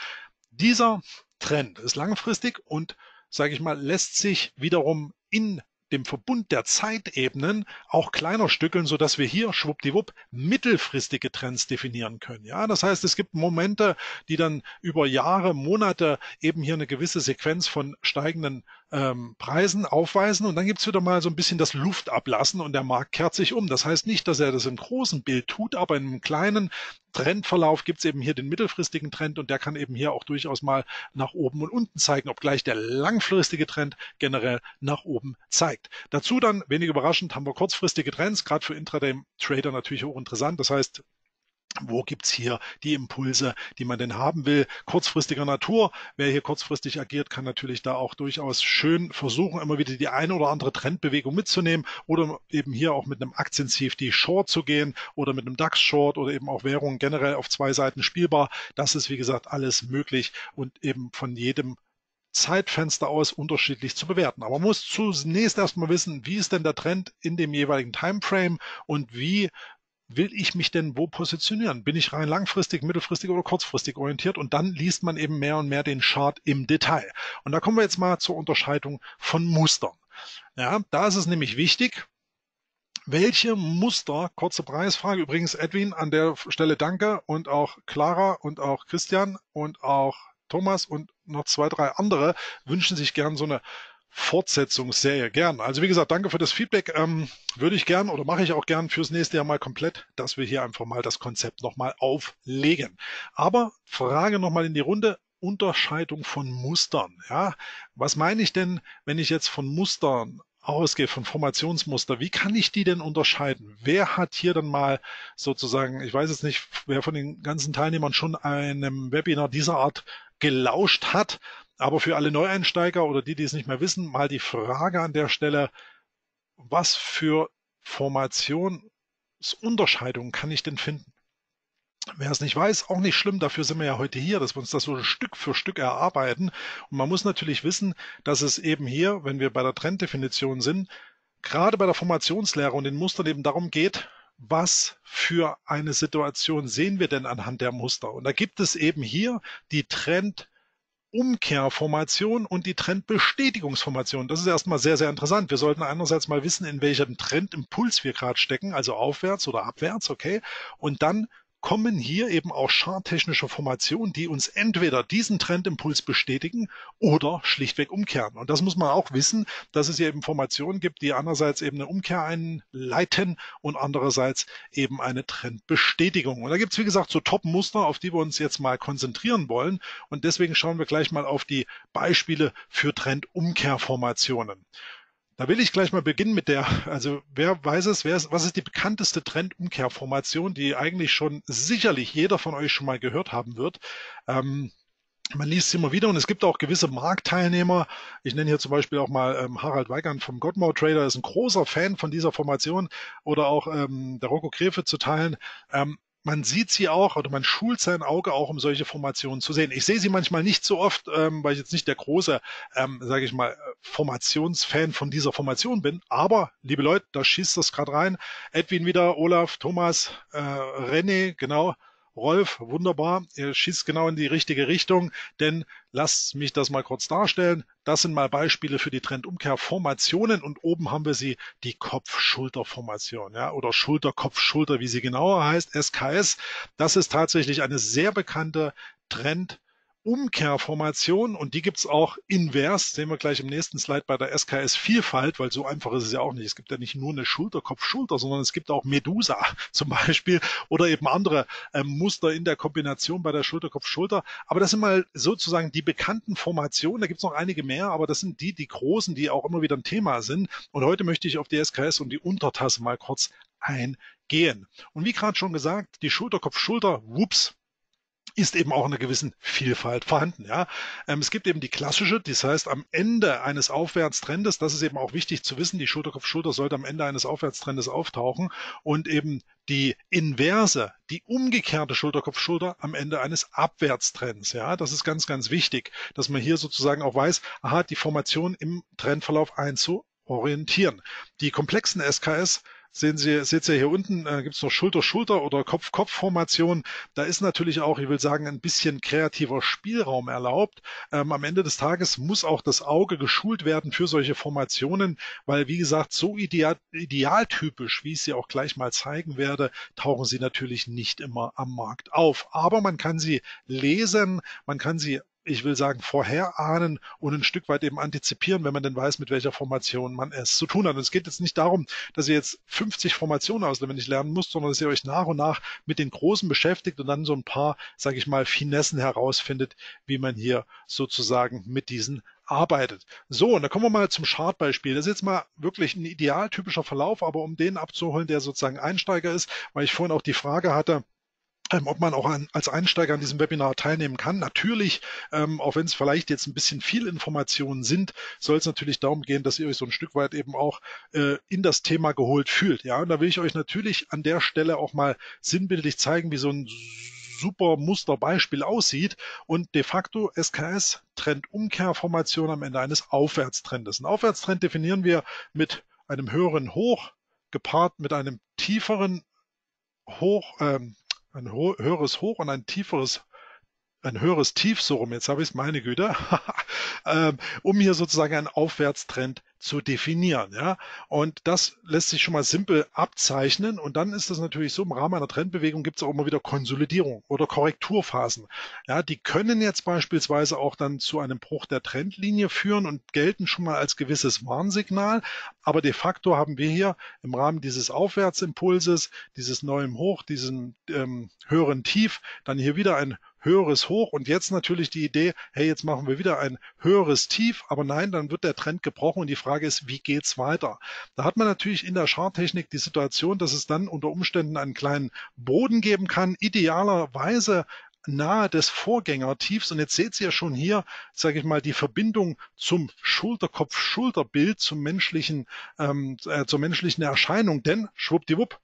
Dieser Trend ist langfristig und sage ich mal, lässt sich wiederum in dem Verbund der Zeitebenen auch kleiner stückeln, so dass wir hier schwuppdiwupp mittelfristige Trends definieren können. Ja, das heißt, es gibt Momente, die dann über Jahre, Monate eben hier eine gewisse Sequenz von steigenden ähm, Preisen aufweisen und dann gibt's wieder mal so ein bisschen das Luftablassen und der Markt kehrt sich um. Das heißt nicht, dass er das im großen Bild tut, aber in einem kleinen Trendverlauf gibt's eben hier den mittelfristigen Trend und der kann eben hier auch durchaus mal nach oben und unten zeigen, obgleich der langfristige Trend generell nach oben zeigt. Dazu dann, wenig überraschend, haben wir kurzfristige Trends, gerade für Intraday-Trader natürlich auch interessant. Das heißt, wo gibt's hier die Impulse, die man denn haben will? Kurzfristiger Natur. Wer hier kurzfristig agiert, kann natürlich da auch durchaus schön versuchen, immer wieder die eine oder andere Trendbewegung mitzunehmen oder eben hier auch mit einem Aktienzief die Short zu gehen oder mit einem DAX-Short oder eben auch Währungen generell auf zwei Seiten spielbar. Das ist, wie gesagt, alles möglich und eben von jedem Zeitfenster aus unterschiedlich zu bewerten. Aber man muss zunächst erstmal wissen, wie ist denn der Trend in dem jeweiligen Timeframe und wie will ich mich denn wo positionieren? Bin ich rein langfristig, mittelfristig oder kurzfristig orientiert? Und dann liest man eben mehr und mehr den Chart im Detail. Und da kommen wir jetzt mal zur Unterscheidung von Mustern. Ja, da ist es nämlich wichtig, welche Muster, kurze Preisfrage, übrigens Edwin an der Stelle danke und auch Clara und auch Christian und auch Thomas und noch zwei, drei andere wünschen sich gern so eine Fortsetzungsserie gern. Also wie gesagt, danke für das Feedback. Ähm, würde ich gern oder mache ich auch gern fürs nächste Jahr mal komplett, dass wir hier einfach mal das Konzept nochmal auflegen. Aber Frage nochmal in die Runde. Unterscheidung von Mustern. Ja, was meine ich denn, wenn ich jetzt von Mustern ausgehe, von Formationsmuster, wie kann ich die denn unterscheiden? Wer hat hier dann mal sozusagen, ich weiß jetzt nicht, wer von den ganzen Teilnehmern schon einem Webinar dieser Art gelauscht hat, aber für alle Neueinsteiger oder die, die es nicht mehr wissen, mal die Frage an der Stelle, was für Formationsunterscheidungen kann ich denn finden? Wer es nicht weiß, auch nicht schlimm, dafür sind wir ja heute hier, dass wir uns das so Stück für Stück erarbeiten. Und man muss natürlich wissen, dass es eben hier, wenn wir bei der Trenddefinition sind, gerade bei der Formationslehre und den Mustern eben darum geht, was für eine Situation sehen wir denn anhand der Muster? Und da gibt es eben hier die Trend Umkehrformation und die Trendbestätigungsformation. Das ist erstmal sehr, sehr interessant. Wir sollten einerseits mal wissen, in welchem Trendimpuls wir gerade stecken, also aufwärts oder abwärts, okay? Und dann kommen hier eben auch charttechnische Formationen, die uns entweder diesen Trendimpuls bestätigen oder schlichtweg umkehren. Und das muss man auch wissen, dass es hier eben Formationen gibt, die einerseits eben eine Umkehr einleiten und andererseits eben eine Trendbestätigung. Und da gibt es, wie gesagt, so Top-Muster, auf die wir uns jetzt mal konzentrieren wollen. Und deswegen schauen wir gleich mal auf die Beispiele für Trendumkehrformationen. Da will ich gleich mal beginnen mit der, also wer weiß es, wer ist, was ist die bekannteste Trendumkehrformation, die eigentlich schon sicherlich jeder von euch schon mal gehört haben wird. Ähm, man liest es immer wieder und es gibt auch gewisse Marktteilnehmer. Ich nenne hier zum Beispiel auch mal ähm, Harald Weigand vom Godmore Trader, ist ein großer Fan von dieser Formation oder auch ähm, der Rocco Grefe zu teilen. Ähm, man sieht sie auch oder man schult sein Auge auch, um solche Formationen zu sehen. Ich sehe sie manchmal nicht so oft, ähm, weil ich jetzt nicht der große, ähm, sage ich mal, Formationsfan von dieser Formation bin. Aber, liebe Leute, da schießt das gerade rein. Edwin wieder, Olaf, Thomas, äh, René, genau. Rolf, wunderbar. Ihr schießt genau in die richtige Richtung, denn lasst mich das mal kurz darstellen. Das sind mal Beispiele für die Trendumkehrformationen und oben haben wir sie, die Kopf-Schulter-Formation, ja, oder Schulter-Kopf-Schulter, wie sie genauer heißt, SKS. Das ist tatsächlich eine sehr bekannte Trend Umkehrformation und die gibt's auch invers, sehen wir gleich im nächsten Slide bei der SKS Vielfalt, weil so einfach ist es ja auch nicht. Es gibt ja nicht nur eine Schulter, Kopf, Schulter, sondern es gibt auch Medusa zum Beispiel oder eben andere ähm, Muster in der Kombination bei der Schulter, Kopf, Schulter. Aber das sind mal sozusagen die bekannten Formationen. Da gibt's noch einige mehr, aber das sind die, die großen, die auch immer wieder ein Thema sind. Und heute möchte ich auf die SKS und die Untertasse mal kurz eingehen. Und wie gerade schon gesagt, die Schulter, Kopf, Schulter, whoops, ist eben auch eine gewissen Vielfalt vorhanden. Ja, ähm, es gibt eben die klassische, das heißt am Ende eines Aufwärtstrendes, das ist eben auch wichtig zu wissen, die Schulterkopf-Schulter sollte am Ende eines Aufwärtstrendes auftauchen und eben die inverse, die umgekehrte Schulterkopf-Schulter am Ende eines Abwärtstrends. Ja, das ist ganz, ganz wichtig, dass man hier sozusagen auch weiß, aha, die Formation im Trendverlauf einzuorientieren. Die komplexen SKS sehen Sie, seht ihr hier unten, äh, gibt es noch Schulter-Schulter oder Kopf-Kopf-Formation. Da ist natürlich auch, ich will sagen, ein bisschen kreativer Spielraum erlaubt. Ähm, am Ende des Tages muss auch das Auge geschult werden für solche Formationen, weil, wie gesagt, so ideal, idealtypisch, wie ich sie auch gleich mal zeigen werde, tauchen sie natürlich nicht immer am Markt auf. Aber man kann sie lesen, man kann sie ich will sagen, vorherahnen und ein Stück weit eben antizipieren, wenn man denn weiß, mit welcher Formation man es zu tun hat. Und es geht jetzt nicht darum, dass ihr jetzt 50 Formationen auswendig lernen müsst, sondern dass ihr euch nach und nach mit den Großen beschäftigt und dann so ein paar, sage ich mal, Finessen herausfindet, wie man hier sozusagen mit diesen arbeitet. So, und dann kommen wir mal zum Chartbeispiel. Das ist jetzt mal wirklich ein idealtypischer Verlauf, aber um den abzuholen, der sozusagen Einsteiger ist, weil ich vorhin auch die Frage hatte, ähm, ob man auch an, als Einsteiger an diesem Webinar teilnehmen kann. Natürlich, ähm, auch wenn es vielleicht jetzt ein bisschen viel Informationen sind, soll es natürlich darum gehen, dass ihr euch so ein Stück weit eben auch äh, in das Thema geholt fühlt. Ja, und da will ich euch natürlich an der Stelle auch mal sinnbildlich zeigen, wie so ein super Musterbeispiel aussieht und de facto SKS Trendumkehrformation am Ende eines Aufwärtstrendes. Ein Aufwärtstrend definieren wir mit einem höheren Hoch gepaart mit einem tieferen Hoch, ähm, ein höheres Hoch und ein tieferes ein höheres Tief, so rum, jetzt habe ich es, meine Güte, ähm, um hier sozusagen einen Aufwärtstrend zu definieren. Ja? Und das lässt sich schon mal simpel abzeichnen. Und dann ist das natürlich so, im Rahmen einer Trendbewegung gibt es auch immer wieder Konsolidierung oder Korrekturphasen. Ja, die können jetzt beispielsweise auch dann zu einem Bruch der Trendlinie führen und gelten schon mal als gewisses Warnsignal. Aber de facto haben wir hier im Rahmen dieses Aufwärtsimpulses, dieses neuen Hoch, diesen ähm, höheren Tief, dann hier wieder ein höheres Hoch und jetzt natürlich die Idee, hey, jetzt machen wir wieder ein höheres Tief, aber nein, dann wird der Trend gebrochen und die Frage ist, wie geht's weiter? Da hat man natürlich in der Charttechnik die Situation, dass es dann unter Umständen einen kleinen Boden geben kann, idealerweise nahe des Vorgängertiefs. Und jetzt seht ihr schon hier, sage ich mal, die Verbindung zum Schulterkopf-Schulterbild, zum menschlichen, ähm, äh, zur menschlichen Erscheinung. Denn schwuppdiwupp,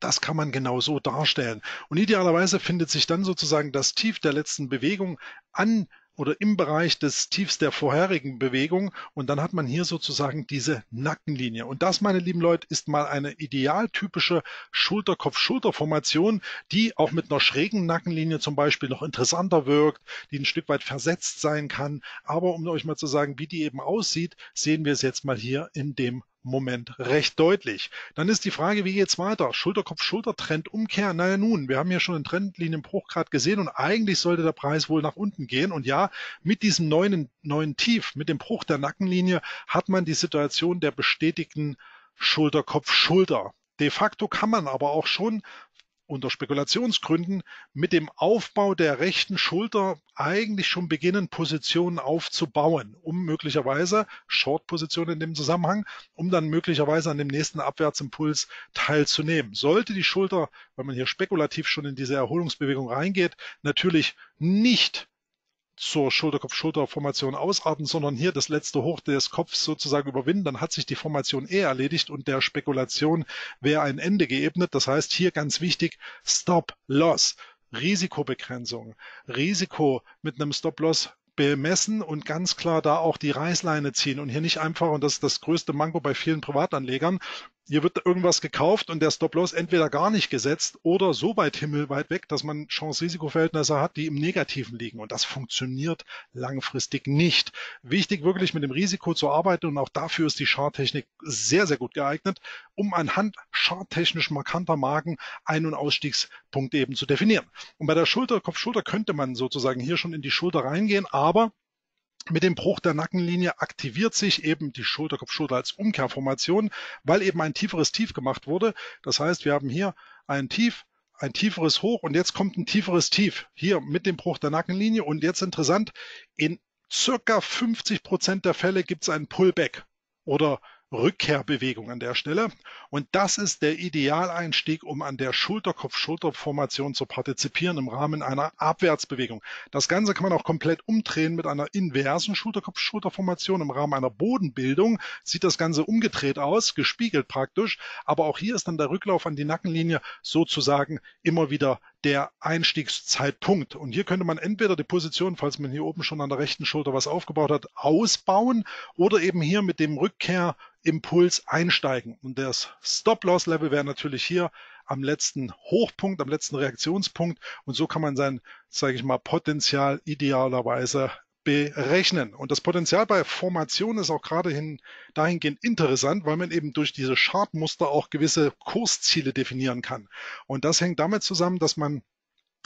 das kann man genau so darstellen. Und idealerweise findet sich dann sozusagen das Tief der letzten Bewegung an oder im Bereich des Tiefs der vorherigen Bewegung und dann hat man hier sozusagen diese Nackenlinie. Und das, meine lieben Leute, ist mal eine idealtypische Schulterkopf-Schulter-Formation, die auch mit einer schrägen Nackenlinie zum Beispiel noch interessanter wirkt, die ein Stück weit versetzt sein kann. Aber um euch mal zu sagen, wie die eben aussieht, sehen wir es jetzt mal hier in dem Moment recht deutlich. Dann ist die Frage, wie geht's weiter? Schulterkopf-Schulter-Trend umkehren. Naja nun, wir haben ja schon einen Trendlinienbruch gerade gesehen und eigentlich sollte der Preis wohl nach unten gehen. Und ja, mit diesem neuen, neuen Tief, mit dem Bruch der Nackenlinie, hat man die Situation der bestätigten Schulterkopf-Schulter. De facto kann man aber auch schon unter Spekulationsgründen mit dem Aufbau der rechten Schulter eigentlich schon beginnen, Positionen aufzubauen, um möglicherweise Short-Positionen in dem Zusammenhang, um dann möglicherweise an dem nächsten Abwärtsimpuls teilzunehmen. Sollte die Schulter, wenn man hier spekulativ schon in diese Erholungsbewegung reingeht, natürlich nicht zur Schulter-Kopf-Schulter-Formation ausarten, sondern hier das letzte Hoch des Kopfs sozusagen überwinden, dann hat sich die Formation eh erledigt und der Spekulation wäre ein Ende geebnet. Das heißt, hier ganz wichtig, Stop-Loss. Risikobegrenzung, Risiko mit einem Stop-Loss bemessen und ganz klar da auch die Reißleine ziehen und hier nicht einfach, und das ist das größte Manko bei vielen Privatanlegern, hier wird irgendwas gekauft und der Stop-Loss entweder gar nicht gesetzt oder so weit himmelweit weg, dass man Chance-Risiko-Verhältnisse hat, die im Negativen liegen. Und das funktioniert langfristig nicht. Wichtig wirklich mit dem Risiko zu arbeiten und auch dafür ist die Charttechnik sehr, sehr gut geeignet, um anhand charttechnisch markanter Marken Ein- und Ausstiegspunkte eben zu definieren. Und bei der Schulter, Kopf-Schulter könnte man sozusagen hier schon in die Schulter reingehen, aber mit dem Bruch der Nackenlinie aktiviert sich eben die Schulterkopfschulter als Umkehrformation, weil eben ein tieferes Tief gemacht wurde. Das heißt, wir haben hier ein Tief, ein tieferes Hoch und jetzt kommt ein tieferes Tief hier mit dem Bruch der Nackenlinie. Und jetzt interessant, in circa 50 Prozent der Fälle gibt es einen Pullback oder Rückkehrbewegung an der Stelle. Und das ist der Idealeinstieg, um an der Schulterkopf-Schulter-Formation zu partizipieren im Rahmen einer Abwärtsbewegung. Das Ganze kann man auch komplett umdrehen mit einer inversen Schulterkopf-Schulter-Formation im Rahmen einer Bodenbildung. Sieht das Ganze umgedreht aus, gespiegelt praktisch. Aber auch hier ist dann der Rücklauf an die Nackenlinie sozusagen immer wieder der Einstiegszeitpunkt. Und hier könnte man entweder die Position, falls man hier oben schon an der rechten Schulter was aufgebaut hat, ausbauen oder eben hier mit dem Rückkehrimpuls einsteigen. Und das Stop-Loss-Level wäre natürlich hier am letzten Hochpunkt, am letzten Reaktionspunkt. Und so kann man sein, sage ich mal, Potenzial idealerweise berechnen. Und das Potenzial bei Formation ist auch gerade hin, dahingehend interessant, weil man eben durch diese Chartmuster auch gewisse Kursziele definieren kann. Und das hängt damit zusammen, dass man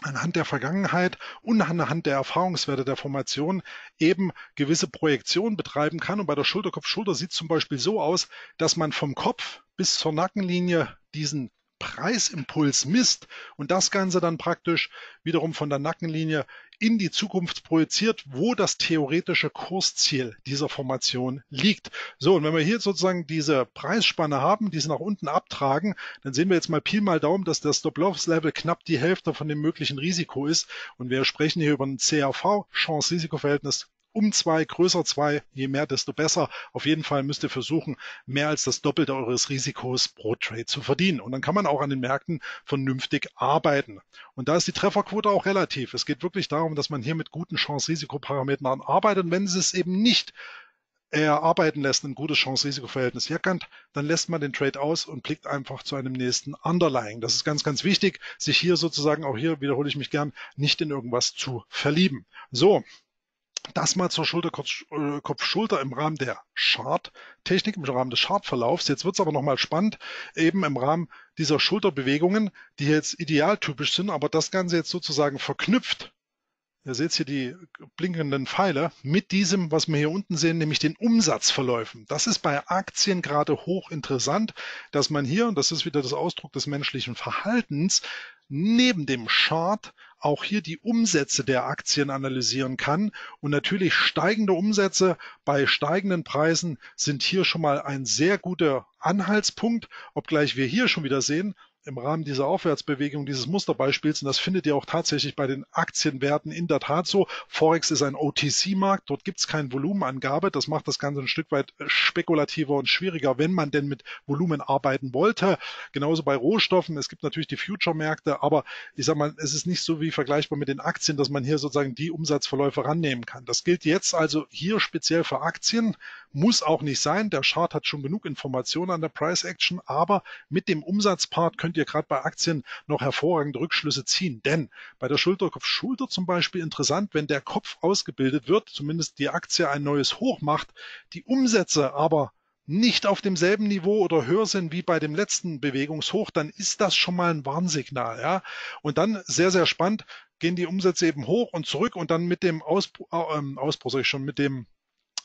anhand der Vergangenheit und anhand der Erfahrungswerte der Formation eben gewisse Projektionen betreiben kann. Und bei der Schulterkopf-Schulter sieht es zum Beispiel so aus, dass man vom Kopf bis zur Nackenlinie diesen Preisimpuls misst und das Ganze dann praktisch wiederum von der Nackenlinie in die Zukunft projiziert, wo das theoretische Kursziel dieser Formation liegt. So, und wenn wir hier sozusagen diese Preisspanne haben, die sie nach unten abtragen, dann sehen wir jetzt mal Pi mal Daumen, dass das Stop-Loss-Level knapp die Hälfte von dem möglichen Risiko ist. Und wir sprechen hier über ein CRV, Chance-Risiko-Verhältnis um zwei, größer zwei, je mehr, desto besser. Auf jeden Fall müsst ihr versuchen, mehr als das Doppelte eures Risikos pro Trade zu verdienen. Und dann kann man auch an den Märkten vernünftig arbeiten. Und da ist die Trefferquote auch relativ. Es geht wirklich darum, dass man hier mit guten Chance-Risikoparametern arbeitet. Und wenn es eben nicht erarbeiten lässt, ein gutes Chance-Risiko-Verhältnis herkannt, dann lässt man den Trade aus und blickt einfach zu einem nächsten Underlying. Das ist ganz, ganz wichtig, sich hier sozusagen, auch hier wiederhole ich mich gern, nicht in irgendwas zu verlieben. So, das mal zur Schulter-Kopf-Schulter äh, im Rahmen der Chart-Technik, im Rahmen des Chart-Verlaufs. Jetzt wird es aber nochmal spannend, eben im Rahmen dieser Schulterbewegungen, die jetzt idealtypisch sind, aber das Ganze jetzt sozusagen verknüpft Ihr seht hier die blinkenden Pfeile mit diesem, was wir hier unten sehen, nämlich den Umsatzverläufen. Das ist bei Aktien gerade hochinteressant, dass man hier, und das ist wieder das Ausdruck des menschlichen Verhaltens, neben dem Chart auch hier die Umsätze der Aktien analysieren kann. Und natürlich steigende Umsätze bei steigenden Preisen sind hier schon mal ein sehr guter Anhaltspunkt, obgleich wir hier schon wieder sehen, im Rahmen dieser Aufwärtsbewegung dieses Musterbeispiels, und das findet ihr auch tatsächlich bei den Aktienwerten in der Tat so. Forex ist ein OTC-Markt, dort gibt es keine Volumenangabe. Das macht das Ganze ein Stück weit spekulativer und schwieriger, wenn man denn mit Volumen arbeiten wollte. Genauso bei Rohstoffen. Es gibt natürlich die Future-Märkte, aber ich sag mal, es ist nicht so wie vergleichbar mit den Aktien, dass man hier sozusagen die Umsatzverläufe rannehmen kann. Das gilt jetzt also hier speziell für Aktien. Muss auch nicht sein. Der Chart hat schon genug Informationen an der Price Action, aber mit dem Umsatzpart könnt könnt ihr gerade bei Aktien noch hervorragende Rückschlüsse ziehen. Denn bei der Schulterkopf-Schulter zum Beispiel interessant, wenn der Kopf ausgebildet wird, zumindest die Aktie ein neues Hoch macht, die Umsätze aber nicht auf demselben Niveau oder höher sind wie bei dem letzten Bewegungshoch, dann ist das schon mal ein Warnsignal. Ja? Und dann sehr, sehr spannend, gehen die Umsätze eben hoch und zurück und dann mit dem Ausbruch, äh, Ausbruch sag ich schon, mit dem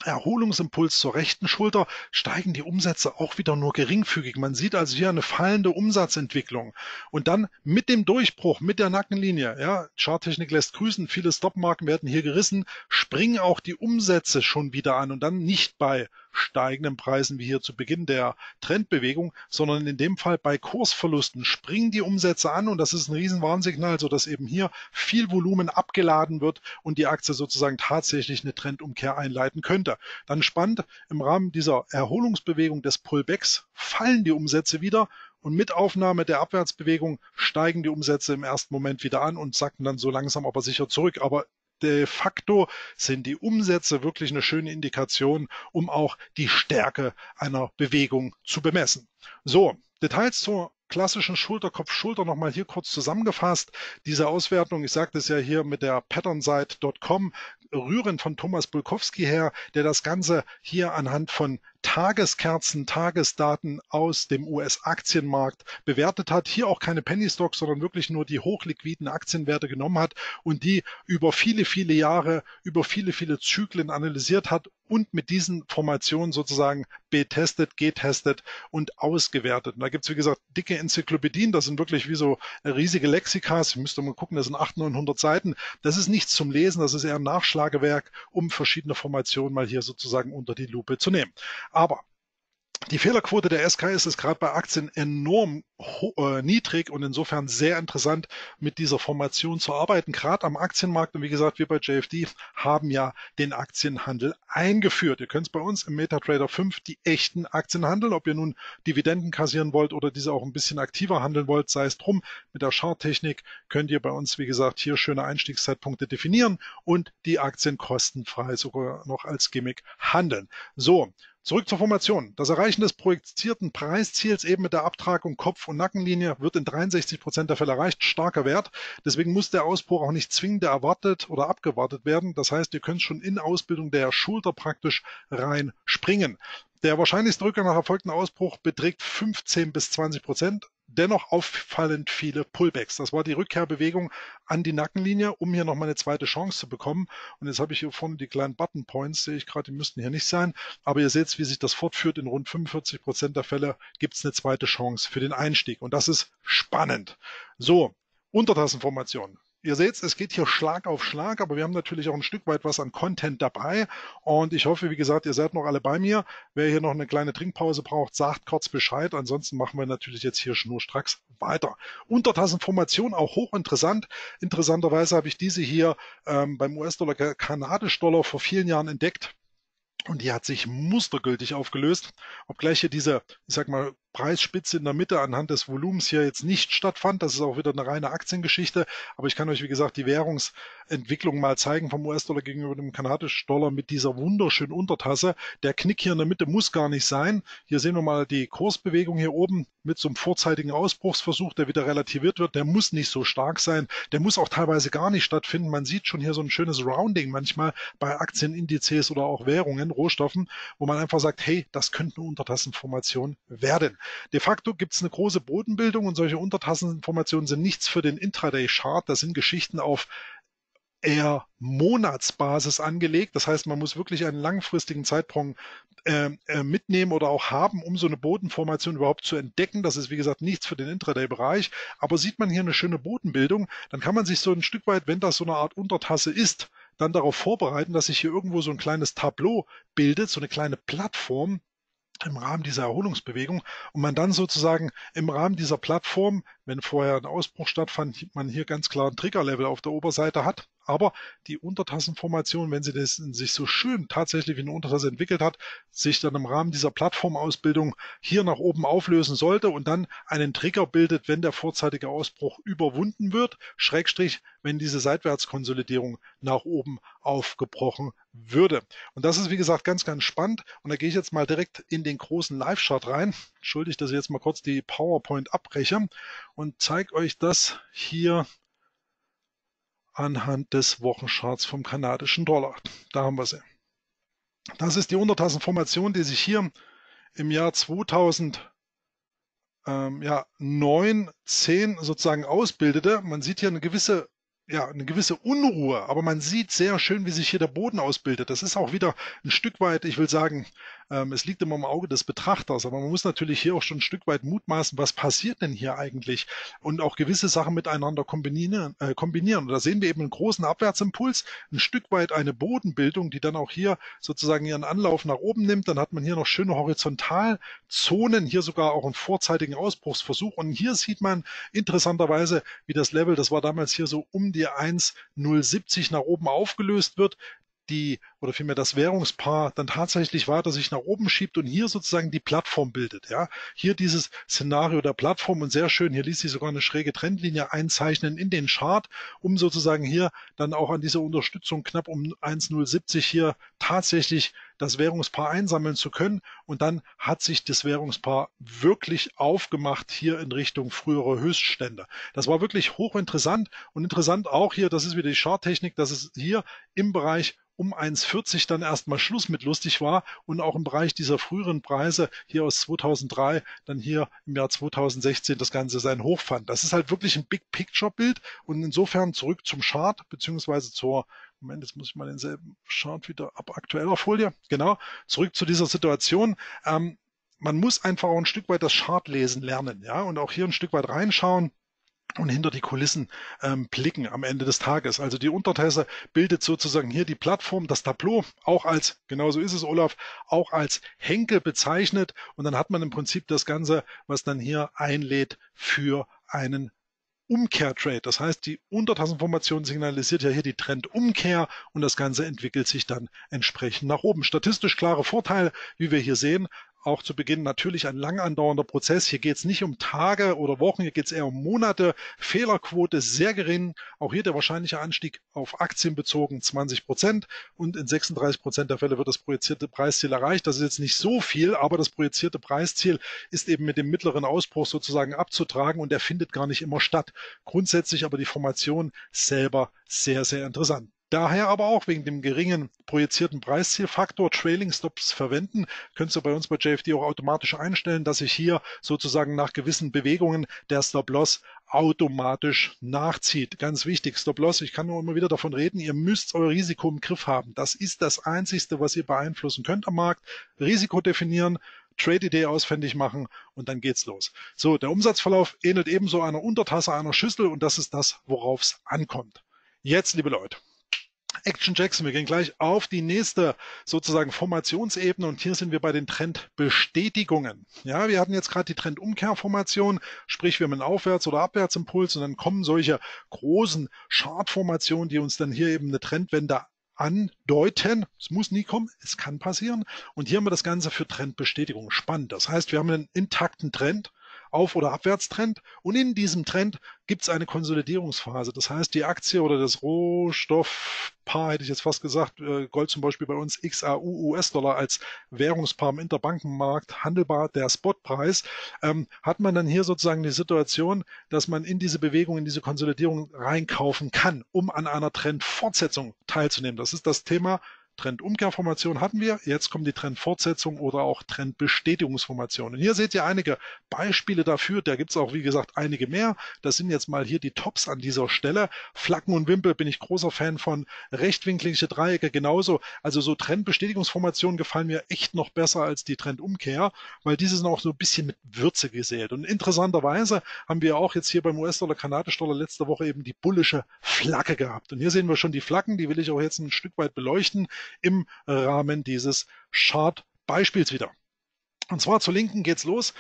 Erholungsimpuls zur rechten Schulter steigen die Umsätze auch wieder nur geringfügig. Man sieht also hier eine fallende Umsatzentwicklung. Und dann mit dem Durchbruch, mit der Nackenlinie, ja, Charttechnik lässt grüßen, viele Stopmarken werden hier gerissen, springen auch die Umsätze schon wieder an und dann nicht bei steigenden Preisen wie hier zu Beginn der Trendbewegung, sondern in dem Fall bei Kursverlusten springen die Umsätze an und das ist ein Riesenwarnsignal, sodass eben hier viel Volumen abgeladen wird und die Aktie sozusagen tatsächlich eine Trendumkehr einleiten könnte. Dann spannend, im Rahmen dieser Erholungsbewegung des Pullbacks fallen die Umsätze wieder und mit Aufnahme der Abwärtsbewegung steigen die Umsätze im ersten Moment wieder an und sacken dann so langsam aber sicher zurück. Aber de facto sind die Umsätze wirklich eine schöne Indikation, um auch die Stärke einer Bewegung zu bemessen. So, Details zur klassischen Schulterkopf-Schulter nochmal hier kurz zusammengefasst. Diese Auswertung, ich sagte es ja hier mit der patternseite.com, rührend von Thomas Bulkowski her, der das Ganze hier anhand von Tageskerzen, Tagesdaten aus dem US-Aktienmarkt bewertet hat. Hier auch keine Penny Stocks, sondern wirklich nur die hochliquiden Aktienwerte genommen hat und die über viele, viele Jahre, über viele, viele Zyklen analysiert hat und mit diesen Formationen sozusagen betestet, getestet und ausgewertet. Und da gibt's wie gesagt, dicke Enzyklopädien. Das sind wirklich wie so riesige Lexikas. Ich müsste mal gucken, das sind 800, 900 Seiten. Das ist nichts zum Lesen, das ist eher ein Nachschlagewerk, um verschiedene Formationen mal hier sozusagen unter die Lupe zu nehmen. Aber die Fehlerquote der SKS ist gerade bei Aktien enorm äh, niedrig und insofern sehr interessant, mit dieser Formation zu arbeiten. Gerade am Aktienmarkt und wie gesagt, wir bei JFD haben ja den Aktienhandel eingeführt. Ihr könnt bei uns im MetaTrader 5 die echten Aktien handeln, ob ihr nun Dividenden kassieren wollt oder diese auch ein bisschen aktiver handeln wollt, sei es drum. Mit der Charttechnik könnt ihr bei uns, wie gesagt, hier schöne Einstiegszeitpunkte definieren und die Aktien kostenfrei sogar noch als Gimmick handeln. So, Zurück zur Formation. Das Erreichen des projizierten Preisziels eben mit der Abtragung Kopf- und Nackenlinie wird in 63 Prozent der Fälle erreicht. Starker Wert. Deswegen muss der Ausbruch auch nicht zwingend erwartet oder abgewartet werden. Das heißt, ihr könnt schon in Ausbildung der Schulter praktisch rein springen. Der wahrscheinlichste Rückgang nach erfolgten Ausbruch beträgt 15 bis 20 Prozent dennoch auffallend viele Pullbacks. Das war die Rückkehrbewegung an die Nackenlinie, um hier nochmal eine zweite Chance zu bekommen. Und jetzt habe ich hier vorne die kleinen Button Points, sehe ich gerade, die müssten hier nicht sein. Aber ihr seht, wie sich das fortführt. In rund 45 Prozent der Fälle gibt es eine zweite Chance für den Einstieg. Und das ist spannend. So, Untertassenformation. Ihr seht, es geht hier Schlag auf Schlag, aber wir haben natürlich auch ein Stück weit was an Content dabei. Und ich hoffe, wie gesagt, ihr seid noch alle bei mir. Wer hier noch eine kleine Trinkpause braucht, sagt kurz Bescheid. Ansonsten machen wir natürlich jetzt hier schnurstracks weiter. Untertassenformation auch hochinteressant. Interessanterweise habe ich diese hier ähm, beim US-Dollar, Kanadisch-Dollar vor vielen Jahren entdeckt. Und die hat sich mustergültig aufgelöst, obgleich hier diese, ich sag mal, Preisspitze in der Mitte anhand des Volumens hier jetzt nicht stattfand. Das ist auch wieder eine reine Aktiengeschichte. Aber ich kann euch, wie gesagt, die Währungsentwicklung mal zeigen vom US-Dollar gegenüber dem kanadischen Dollar mit dieser wunderschönen Untertasse. Der Knick hier in der Mitte muss gar nicht sein. Hier sehen wir mal die Kursbewegung hier oben mit so einem vorzeitigen Ausbruchsversuch, der wieder relativiert wird. Der muss nicht so stark sein. Der muss auch teilweise gar nicht stattfinden. Man sieht schon hier so ein schönes Rounding manchmal bei Aktienindizes oder auch Währungen, Rohstoffen, wo man einfach sagt, hey, das könnte eine Untertassenformation werden. De facto gibt es eine große Bodenbildung und solche Untertassenformationen sind nichts für den Intraday-Chart. Das sind Geschichten auf eher Monatsbasis angelegt. Das heißt, man muss wirklich einen langfristigen Zeitpunkt äh, äh, mitnehmen oder auch haben, um so eine Bodenformation überhaupt zu entdecken. Das ist, wie gesagt, nichts für den Intraday-Bereich. Aber sieht man hier eine schöne Bodenbildung, dann kann man sich so ein Stück weit, wenn das so eine Art Untertasse ist, dann darauf vorbereiten, dass sich hier irgendwo so ein kleines Tableau bildet, so eine kleine Plattform, im Rahmen dieser Erholungsbewegung. Und man dann sozusagen im Rahmen dieser Plattform, wenn vorher ein Ausbruch stattfand, man hier ganz klar ein Triggerlevel auf der Oberseite hat aber die Untertassenformation, wenn sie das sich so schön tatsächlich wie eine Untertasse entwickelt hat, sich dann im Rahmen dieser Plattformausbildung hier nach oben auflösen sollte und dann einen Trigger bildet, wenn der vorzeitige Ausbruch überwunden wird, Schrägstrich, wenn diese Seitwärtskonsolidierung nach oben aufgebrochen würde. Und das ist, wie gesagt, ganz, ganz spannend. Und da gehe ich jetzt mal direkt in den großen Live-Chart rein. Entschuldigt, dass ich jetzt mal kurz die PowerPoint abbreche und zeige euch das hier anhand des Wochencharts vom kanadischen Dollar. Da haben wir sie. Das ist die Untertassenformation, die sich hier im Jahr 2009, ja, 10 sozusagen ausbildete. Man sieht hier eine gewisse ja, eine gewisse Unruhe, aber man sieht sehr schön, wie sich hier der Boden ausbildet. Das ist auch wieder ein Stück weit, ich will sagen, ähm, es liegt immer im Auge des Betrachters, aber man muss natürlich hier auch schon ein Stück weit mutmaßen, was passiert denn hier eigentlich und auch gewisse Sachen miteinander kombinieren. Äh, kombinieren. Und da sehen wir eben einen großen Abwärtsimpuls, ein Stück weit eine Bodenbildung, die dann auch hier sozusagen ihren Anlauf nach oben nimmt. Dann hat man hier noch schöne Horizontalzonen, hier sogar auch einen vorzeitigen Ausbruchsversuch. Und hier sieht man interessanterweise, wie das Level, das war damals hier so um die 1,070 nach oben aufgelöst wird. Die oder vielmehr das Währungspaar dann tatsächlich weiter sich nach oben schiebt und hier sozusagen die Plattform bildet. Ja, hier dieses Szenario der Plattform und sehr schön, hier ließ sich sogar eine schräge Trendlinie einzeichnen in den Chart, um sozusagen hier dann auch an dieser Unterstützung knapp um 1,070 hier tatsächlich das Währungspaar einsammeln zu können. Und dann hat sich das Währungspaar wirklich aufgemacht hier in Richtung frühere Höchststände. Das war wirklich hochinteressant und interessant auch hier, das ist wieder die Charttechnik, dass es hier im Bereich um 1,40 dann erstmal Schluss mit lustig war und auch im Bereich dieser früheren Preise hier aus 2003 dann hier im Jahr 2016 das Ganze sein Hoch fand. Das ist halt wirklich ein Big Picture Bild und insofern zurück zum Chart beziehungsweise zur Moment, jetzt muss ich mal denselben Chart wieder ab aktueller Folie. Genau, zurück zu dieser Situation. Ähm, man muss einfach auch ein Stück weit das Chart lesen lernen, ja, und auch hier ein Stück weit reinschauen und hinter die Kulissen ähm, blicken am Ende des Tages. Also die Untertasse bildet sozusagen hier die Plattform, das Tableau, auch als, genauso ist es, Olaf, auch als Henkel bezeichnet. Und dann hat man im Prinzip das Ganze, was dann hier einlädt für einen Umkehrtrade. Das heißt, die Untertassenformation signalisiert ja hier die Trendumkehr und das Ganze entwickelt sich dann entsprechend nach oben. Statistisch klare Vorteile, wie wir hier sehen, auch zu Beginn natürlich ein lang andauernder Prozess. Hier geht es nicht um Tage oder Wochen, hier geht es eher um Monate. Fehlerquote sehr gering. Auch hier der wahrscheinliche Anstieg auf Aktien bezogen 20 Prozent und in 36 Prozent der Fälle wird das projizierte Preisziel erreicht. Das ist jetzt nicht so viel, aber das projizierte Preisziel ist eben mit dem mittleren Ausbruch sozusagen abzutragen und der findet gar nicht immer statt. Grundsätzlich aber die Formation selber sehr, sehr interessant. Daher aber auch wegen dem geringen projizierten Preiszielfaktor Trailing Stops verwenden. Könntest du bei uns bei JFD auch automatisch einstellen, dass sich hier sozusagen nach gewissen Bewegungen der Stop Loss automatisch nachzieht. Ganz wichtig, Stop Loss, ich kann nur immer wieder davon reden, ihr müsst euer Risiko im Griff haben. Das ist das Einzigste, was ihr beeinflussen könnt am Markt. Risiko definieren, Trade-Idee ausfindig machen und dann geht's los. So, der Umsatzverlauf ähnelt ebenso einer Untertasse einer Schüssel und das ist das, worauf es ankommt. Jetzt, liebe Leute, Action Jackson. Wir gehen gleich auf die nächste sozusagen Formationsebene und hier sind wir bei den Trendbestätigungen. Ja, wir hatten jetzt gerade die Trendumkehrformation, sprich wir haben einen Aufwärts- oder Abwärtsimpuls und dann kommen solche großen Chartformationen, die uns dann hier eben eine Trendwende andeuten. Es muss nie kommen, es kann passieren. Und hier haben wir das Ganze für Trendbestätigung. Spannend. Das heißt, wir haben einen intakten Trend auf- oder Abwärtstrend. Und in diesem Trend gibt es eine Konsolidierungsphase. Das heißt, die Aktie oder das Rohstoffpaar, hätte ich jetzt fast gesagt, äh, Gold zum Beispiel bei uns XAU US-Dollar als Währungspaar im Interbankenmarkt handelbar, der Spotpreis, ähm, hat man dann hier sozusagen die Situation, dass man in diese Bewegung, in diese Konsolidierung reinkaufen kann, um an einer Trendfortsetzung teilzunehmen. Das ist das Thema Trendumkehrformation hatten wir. Jetzt kommt die Trendfortsetzung oder auch Trendbestätigungsformation. Und hier seht ihr einige Beispiele dafür. Da gibt es auch, wie gesagt, einige mehr. Das sind jetzt mal hier die Tops an dieser Stelle. Flaggen und Wimpel bin ich großer Fan von. Rechtwinklige Dreiecke genauso. Also so Trendbestätigungsformationen gefallen mir echt noch besser als die Trendumkehr, weil diese sind auch so ein bisschen mit Würze gesät. Und interessanterweise haben wir auch jetzt hier beim US-Dollar, Kanadisch-Dollar letzte Woche eben die bullische Flagge gehabt. Und hier sehen wir schon die Flaggen, die will ich auch jetzt ein Stück weit beleuchten im Rahmen dieses Chart-Beispiels wieder. Und zwar zur Linken geht's los.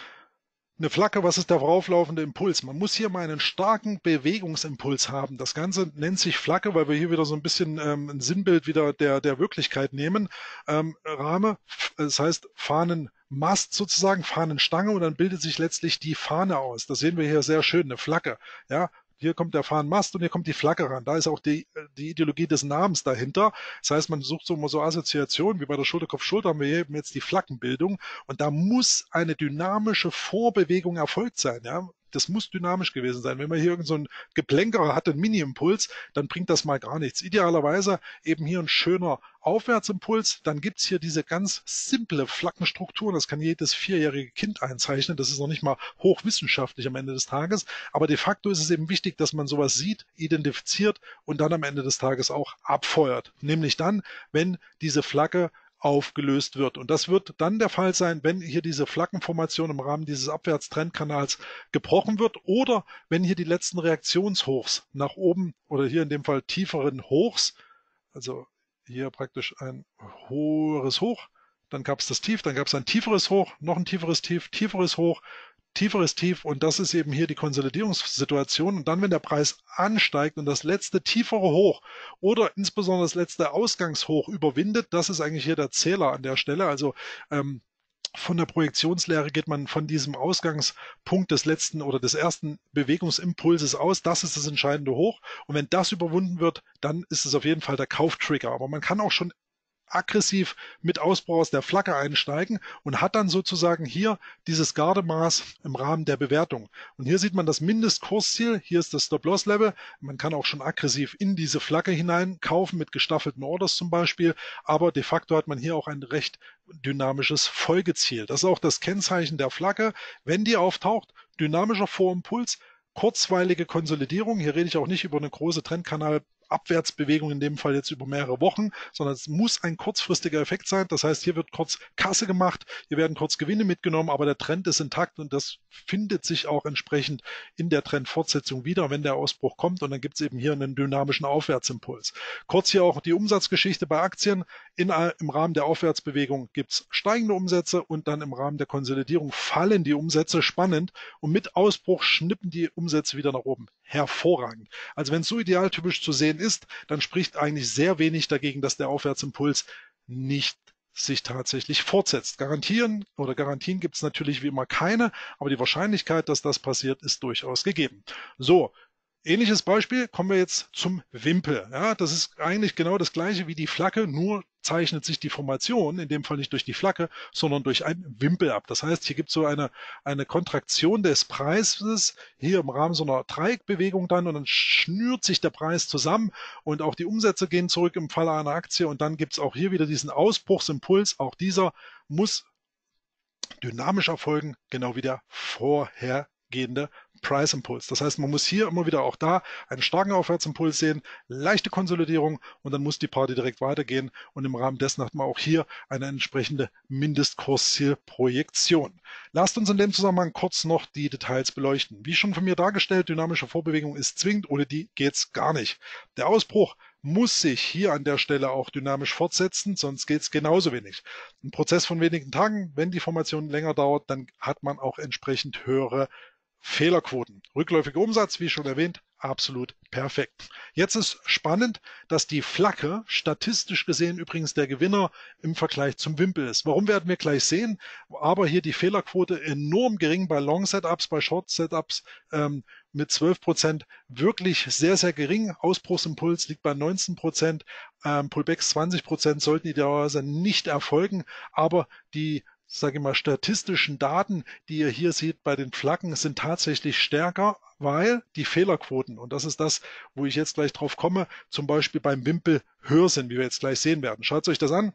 Eine Flagge, was ist der vorauflaufende Impuls? Man muss hier mal einen starken Bewegungsimpuls haben. Das Ganze nennt sich Flagge, weil wir hier wieder so ein bisschen ähm, ein Sinnbild wieder der, der Wirklichkeit nehmen. Ähm, Rahme, das heißt Fahnenmast sozusagen, Fahnenstange und dann bildet sich letztlich die Fahne aus. Das sehen wir hier sehr schön, eine Flagge. Ja, hier kommt der Fahnenmast und hier kommt die Flagge ran. Da ist auch die, die Ideologie des Namens dahinter. Das heißt, man sucht so immer so Assoziationen, wie bei der Schulterkopf-Schulter haben wir eben jetzt die Flaggenbildung. Und da muss eine dynamische Vorbewegung erfolgt sein. Ja? Das muss dynamisch gewesen sein. Wenn man hier irgendeinen so Geplänkerer hat, einen Mini-Impuls, dann bringt das mal gar nichts. Idealerweise eben hier ein schöner Aufwärtsimpuls. Dann gibt's hier diese ganz simple Flaggenstrukturen. Das kann jedes vierjährige Kind einzeichnen. Das ist noch nicht mal hochwissenschaftlich am Ende des Tages. Aber de facto ist es eben wichtig, dass man sowas sieht, identifiziert und dann am Ende des Tages auch abfeuert. Nämlich dann, wenn diese Flagge aufgelöst wird. Und das wird dann der Fall sein, wenn hier diese Flaggenformation im Rahmen dieses Abwärtstrendkanals gebrochen wird oder wenn hier die letzten Reaktionshochs nach oben oder hier in dem Fall tieferen Hochs, also hier praktisch ein höheres Hoch, dann gab es das Tief, dann gab es ein tieferes Hoch, noch ein tieferes Tief, tieferes Hoch, tieferes Tief und das ist eben hier die Konsolidierungssituation. Und dann, wenn der Preis ansteigt und das letzte tiefere Hoch oder insbesondere das letzte Ausgangshoch überwindet, das ist eigentlich hier der Zähler an der Stelle. Also ähm, von der Projektionslehre geht man von diesem Ausgangspunkt des letzten oder des ersten Bewegungsimpulses aus. Das ist das entscheidende Hoch. Und wenn das überwunden wird, dann ist es auf jeden Fall der Kauftrigger. Aber man kann auch schon aggressiv mit Ausbau aus der Flagge einsteigen und hat dann sozusagen hier dieses Gardemaß im Rahmen der Bewertung. Und hier sieht man das Mindestkursziel, hier ist das Stop-Loss-Level. Man kann auch schon aggressiv in diese Flagge hinein kaufen mit gestaffelten Orders zum Beispiel, aber de facto hat man hier auch ein recht dynamisches Folgeziel. Das ist auch das Kennzeichen der Flagge. Wenn die auftaucht, dynamischer Vorimpuls, kurzweilige Konsolidierung. Hier rede ich auch nicht über eine große Trendkanal Abwärtsbewegung in dem Fall jetzt über mehrere Wochen, sondern es muss ein kurzfristiger Effekt sein. Das heißt, hier wird kurz Kasse gemacht, hier werden kurz Gewinne mitgenommen, aber der Trend ist intakt und das findet sich auch entsprechend in der Trendfortsetzung wieder, wenn der Ausbruch kommt und dann gibt es eben hier einen dynamischen Aufwärtsimpuls. Kurz hier auch die Umsatzgeschichte bei Aktien. In, Im Rahmen der Aufwärtsbewegung gibt es steigende Umsätze und dann im Rahmen der Konsolidierung fallen die Umsätze spannend und mit Ausbruch schnippen die Umsätze wieder nach oben. Hervorragend. Also wenn es so idealtypisch zu sehen ist, dann spricht eigentlich sehr wenig dagegen, dass der Aufwärtsimpuls nicht sich tatsächlich fortsetzt. Garantieren oder Garantien gibt es natürlich wie immer keine, aber die Wahrscheinlichkeit, dass das passiert, ist durchaus gegeben. So, Ähnliches Beispiel kommen wir jetzt zum Wimpel. Ja, das ist eigentlich genau das gleiche wie die Flagge, nur zeichnet sich die Formation in dem Fall nicht durch die Flagge, sondern durch einen Wimpel ab. Das heißt, hier gibt es so eine, eine Kontraktion des Preises hier im Rahmen so einer Dreieckbewegung dann und dann schnürt sich der Preis zusammen und auch die Umsätze gehen zurück im Falle einer Aktie und dann gibt es auch hier wieder diesen Ausbruchsimpuls. Auch dieser muss dynamisch erfolgen, genau wie der vorhergehende Price Impuls. Das heißt, man muss hier immer wieder auch da einen starken Aufwärtsimpuls sehen, leichte Konsolidierung und dann muss die Party direkt weitergehen und im Rahmen dessen hat man auch hier eine entsprechende Mindestkurszielprojektion. Lasst uns in dem Zusammenhang kurz noch die Details beleuchten. Wie schon von mir dargestellt, dynamische Vorbewegung ist zwingend, ohne die geht's gar nicht. Der Ausbruch muss sich hier an der Stelle auch dynamisch fortsetzen, sonst geht's genauso wenig. Ein Prozess von wenigen Tagen, wenn die Formation länger dauert, dann hat man auch entsprechend höhere Fehlerquoten. Rückläufiger Umsatz, wie schon erwähnt, absolut perfekt. Jetzt ist spannend, dass die Flagge statistisch gesehen übrigens der Gewinner im Vergleich zum Wimpel ist. Warum werden wir gleich sehen? Aber hier die Fehlerquote enorm gering bei Long Setups, bei Short Setups ähm, mit 12 Prozent wirklich sehr, sehr gering. Ausbruchsimpuls liegt bei 19 Prozent. Ähm, Pullbacks 20 Prozent sollten idealerweise nicht erfolgen, aber die sage ich mal, statistischen Daten, die ihr hier seht bei den Flaggen, sind tatsächlich stärker, weil die Fehlerquoten, und das ist das, wo ich jetzt gleich drauf komme, zum Beispiel beim Wimpel höher sind, wie wir jetzt gleich sehen werden. Schaut euch das an.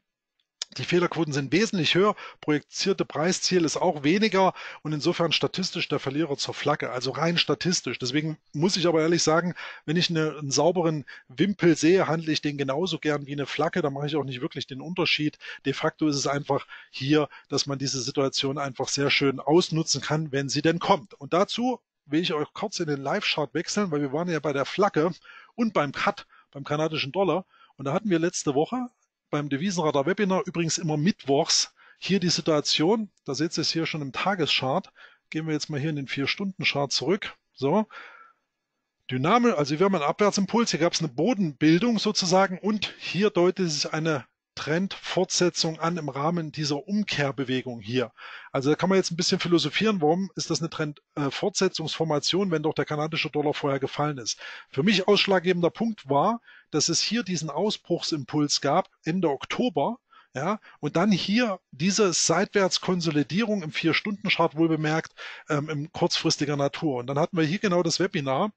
Die Fehlerquoten sind wesentlich höher, projizierte Preisziel ist auch weniger und insofern statistisch der Verlierer zur Flagge, also rein statistisch. Deswegen muss ich aber ehrlich sagen, wenn ich eine, einen sauberen Wimpel sehe, handle ich den genauso gern wie eine Flagge, da mache ich auch nicht wirklich den Unterschied. De facto ist es einfach hier, dass man diese Situation einfach sehr schön ausnutzen kann, wenn sie denn kommt. Und dazu will ich euch kurz in den Live-Chart wechseln, weil wir waren ja bei der Flagge und beim Cut, beim kanadischen Dollar. Und da hatten wir letzte Woche beim Devisenradar Webinar übrigens immer mittwochs hier die Situation, da seht ihr es hier schon im Tageschart. Gehen wir jetzt mal hier in den 4-Stunden-Chart zurück. So. Dyname, also wir haben einen Abwärtsimpuls, hier gab es eine Bodenbildung sozusagen und hier deutet sich eine Trendfortsetzung an im Rahmen dieser Umkehrbewegung hier. Also da kann man jetzt ein bisschen philosophieren, warum ist das eine Trendfortsetzungsformation, äh, wenn doch der kanadische Dollar vorher gefallen ist. Für mich ausschlaggebender Punkt war, dass es hier diesen Ausbruchsimpuls gab Ende Oktober, ja, und dann hier diese Seitwärtskonsolidierung im Vier-Stunden-Chart wohl bemerkt, ähm, in kurzfristiger Natur. Und dann hatten wir hier genau das Webinar.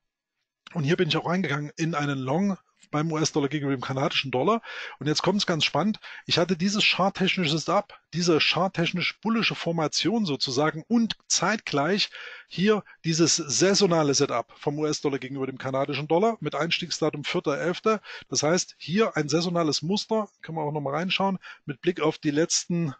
Und hier bin ich auch reingegangen in einen Long beim US-Dollar gegenüber dem kanadischen Dollar. Und jetzt kommt es ganz spannend. Ich hatte dieses charttechnische Setup, diese charttechnisch bullische Formation sozusagen und zeitgleich hier dieses saisonale Setup vom US-Dollar gegenüber dem kanadischen Dollar mit Einstiegsdatum 4.11. Das heißt, hier ein saisonales Muster, können wir auch nochmal reinschauen, mit Blick auf die letzten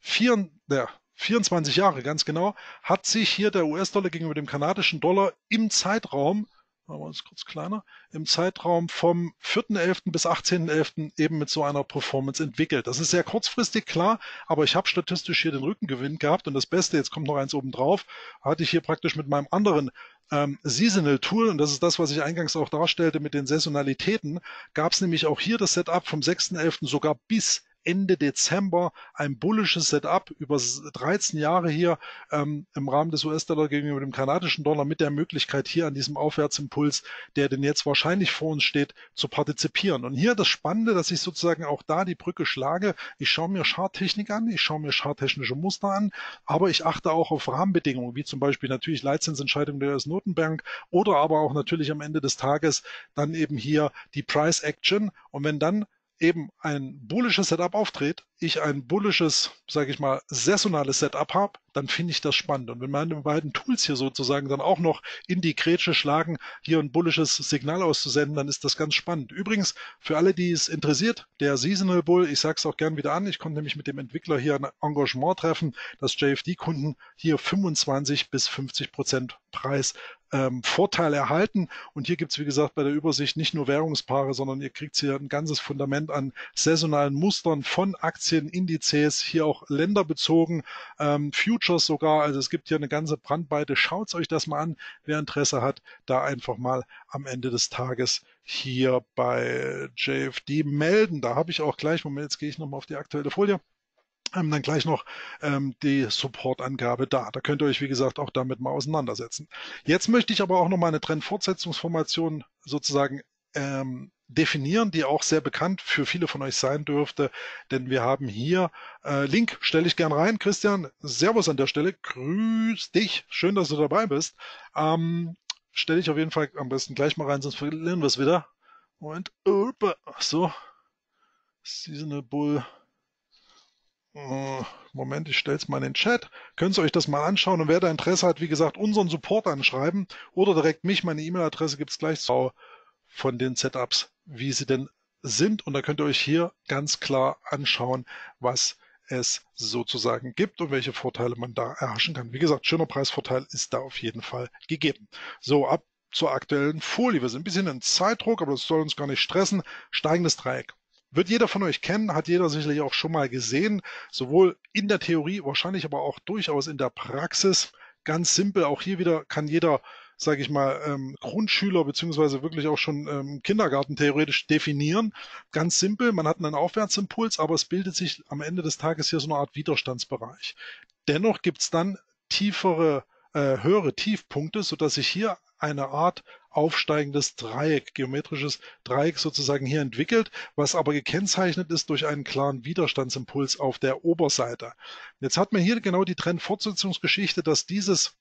vier, ja, 24 Jahre ganz genau, hat sich hier der US-Dollar gegenüber dem kanadischen Dollar im Zeitraum machen wir uns kurz kleiner, im Zeitraum vom 4.11. bis 18.11. eben mit so einer Performance entwickelt. Das ist sehr kurzfristig, klar, aber ich habe statistisch hier den Rückengewinn gehabt und das Beste, jetzt kommt noch eins oben drauf, hatte ich hier praktisch mit meinem anderen ähm, Seasonal Tool, und das ist das, was ich eingangs auch darstellte mit den Saisonalitäten, gab es nämlich auch hier das Setup vom 6.11. sogar bis Ende Dezember ein bullisches Setup über 13 Jahre hier ähm, im Rahmen des US-Dollar gegenüber dem kanadischen Dollar mit der Möglichkeit hier an diesem Aufwärtsimpuls, der denn jetzt wahrscheinlich vor uns steht, zu partizipieren. Und hier das Spannende, dass ich sozusagen auch da die Brücke schlage. Ich schaue mir Charttechnik an, ich schaue mir charttechnische Muster an, aber ich achte auch auf Rahmenbedingungen, wie zum Beispiel natürlich Leitzinsentscheidungen der US-Notenbank oder aber auch natürlich am Ende des Tages dann eben hier die Price Action. Und wenn dann eben ein bullisches Setup auftritt, ich ein bullisches, sage ich mal, saisonales Setup habe, dann finde ich das spannend. Und wenn meine beiden Tools hier sozusagen dann auch noch in die Grätsche schlagen, hier ein bullisches Signal auszusenden, dann ist das ganz spannend. Übrigens, für alle, die es interessiert, der Seasonal Bull, ich sage es auch gern wieder an, ich konnte nämlich mit dem Entwickler hier ein Engagement treffen, dass JFD-Kunden hier 25 bis 50 Prozent Preis ähm, Vorteil erhalten. Und hier gibt es, wie gesagt, bei der Übersicht nicht nur Währungspaare, sondern ihr kriegt hier ein ganzes Fundament an saisonalen Mustern von Aktien, Indizes, hier auch länderbezogen, ähm, Futures sogar. Also es gibt hier eine ganze Brandweite. Schaut euch das mal an, wer Interesse hat, da einfach mal am Ende des Tages hier bei JFD melden. Da habe ich auch gleich, Moment, jetzt gehe ich nochmal auf die aktuelle Folie haben dann gleich noch ähm, die Support-Angabe da. Da könnt ihr euch, wie gesagt, auch damit mal auseinandersetzen. Jetzt möchte ich aber auch noch mal eine Trendfortsetzungsformation sozusagen ähm, definieren, die auch sehr bekannt für viele von euch sein dürfte, denn wir haben hier, äh, Link. Stelle ich gern rein, Christian, Servus an der Stelle, grüß dich, schön, dass du dabei bist. Ähm, stelle ich auf jeden Fall am besten gleich mal rein, sonst verlieren wir es wieder. Moment, so, Seasonal Bull äh, Moment, ich stelle es mal in den Chat. Könnt ihr euch das mal anschauen? Und wer da Interesse hat, wie gesagt, unseren Support anschreiben oder direkt mich. Meine E-Mail-Adresse gibt es gleich. Von den Setups, wie sie denn sind. Und da könnt ihr euch hier ganz klar anschauen, was es sozusagen gibt und welche Vorteile man da erhaschen kann. Wie gesagt, schöner Preisvorteil ist da auf jeden Fall gegeben. So, ab zur aktuellen Folie. Wir sind ein bisschen in Zeitdruck, aber das soll uns gar nicht stressen. Steigendes Dreieck. Wird jeder von euch kennen, hat jeder sicherlich auch schon mal gesehen, sowohl in der Theorie, wahrscheinlich aber auch durchaus in der Praxis. Ganz simpel, auch hier wieder kann jeder, sage ich mal, ähm, Grundschüler beziehungsweise wirklich auch schon ähm, Kindergarten theoretisch definieren. Ganz simpel, man hat einen Aufwärtsimpuls, aber es bildet sich am Ende des Tages hier so eine Art Widerstandsbereich. Dennoch gibt's dann tiefere, äh, höhere Tiefpunkte, sodass sich hier eine Art aufsteigendes Dreieck, geometrisches Dreieck sozusagen hier entwickelt, was aber gekennzeichnet ist durch einen klaren Widerstandsimpuls auf der Oberseite. Jetzt hat man hier genau die Trendfortsetzungsgeschichte, dass dieses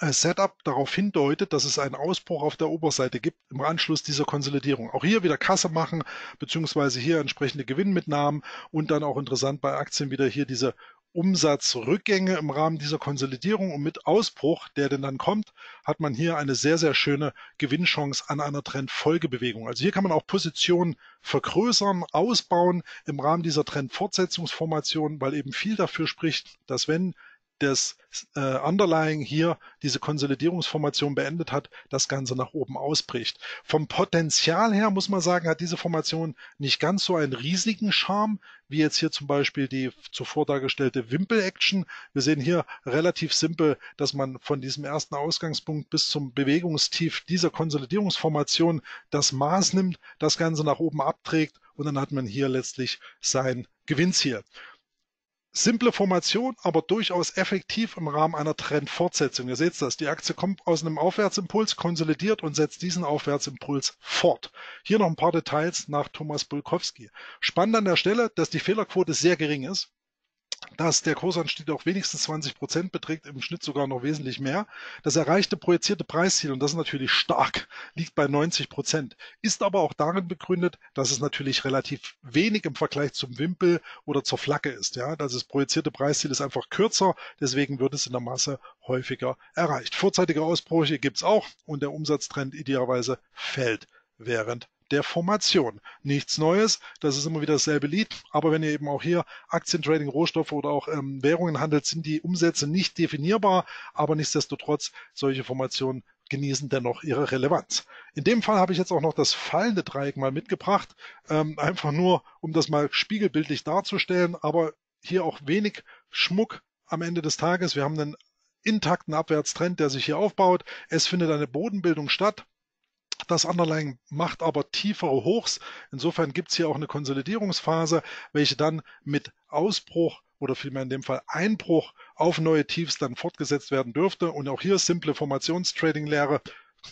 Setup darauf hindeutet, dass es einen Ausbruch auf der Oberseite gibt im Anschluss dieser Konsolidierung. Auch hier wieder Kasse machen, beziehungsweise hier entsprechende Gewinnmitnahmen und dann auch interessant bei Aktien wieder hier diese Umsatzrückgänge im Rahmen dieser Konsolidierung und mit Ausbruch, der denn dann kommt, hat man hier eine sehr, sehr schöne Gewinnchance an einer Trendfolgebewegung. Also hier kann man auch Positionen vergrößern, ausbauen im Rahmen dieser Trendfortsetzungsformation, weil eben viel dafür spricht, dass wenn das äh, Underlying hier diese Konsolidierungsformation beendet hat, das Ganze nach oben ausbricht. Vom Potenzial her muss man sagen, hat diese Formation nicht ganz so einen riesigen Charme, wie jetzt hier zum Beispiel die zuvor dargestellte Wimpel-Action. Wir sehen hier relativ simpel, dass man von diesem ersten Ausgangspunkt bis zum Bewegungstief dieser Konsolidierungsformation das Maß nimmt, das Ganze nach oben abträgt und dann hat man hier letztlich sein Gewinnziel. Simple Formation, aber durchaus effektiv im Rahmen einer Trendfortsetzung. Ihr seht das, die Aktie kommt aus einem Aufwärtsimpuls, konsolidiert und setzt diesen Aufwärtsimpuls fort. Hier noch ein paar Details nach Thomas Bulkowski. Spannend an der Stelle, dass die Fehlerquote sehr gering ist dass der Kursanstieg auch wenigstens 20 Prozent beträgt, im Schnitt sogar noch wesentlich mehr. Das erreichte projizierte Preisziel, und das ist natürlich stark, liegt bei 90 Prozent, ist aber auch darin begründet, dass es natürlich relativ wenig im Vergleich zum Wimpel oder zur Flagge ist. Ja, also das projizierte Preisziel ist einfach kürzer, deswegen wird es in der Masse häufiger erreicht. Vorzeitige Ausbrüche gibt es auch und der Umsatztrend idealerweise fällt während der Formation. Nichts Neues, das ist immer wieder dasselbe Lied, aber wenn ihr eben auch hier Aktientrading, Rohstoffe oder auch ähm, Währungen handelt, sind die Umsätze nicht definierbar, aber nichtsdestotrotz solche Formationen genießen dennoch ihre Relevanz. In dem Fall habe ich jetzt auch noch das fallende Dreieck mal mitgebracht, ähm, einfach nur, um das mal spiegelbildlich darzustellen, aber hier auch wenig Schmuck am Ende des Tages. Wir haben einen intakten Abwärtstrend, der sich hier aufbaut. Es findet eine Bodenbildung statt. Das Underlying macht aber tiefere Hochs. Insofern gibt es hier auch eine Konsolidierungsphase, welche dann mit Ausbruch oder vielmehr in dem Fall Einbruch auf neue Tiefs dann fortgesetzt werden dürfte. Und auch hier simple Formationstrading-Lehre.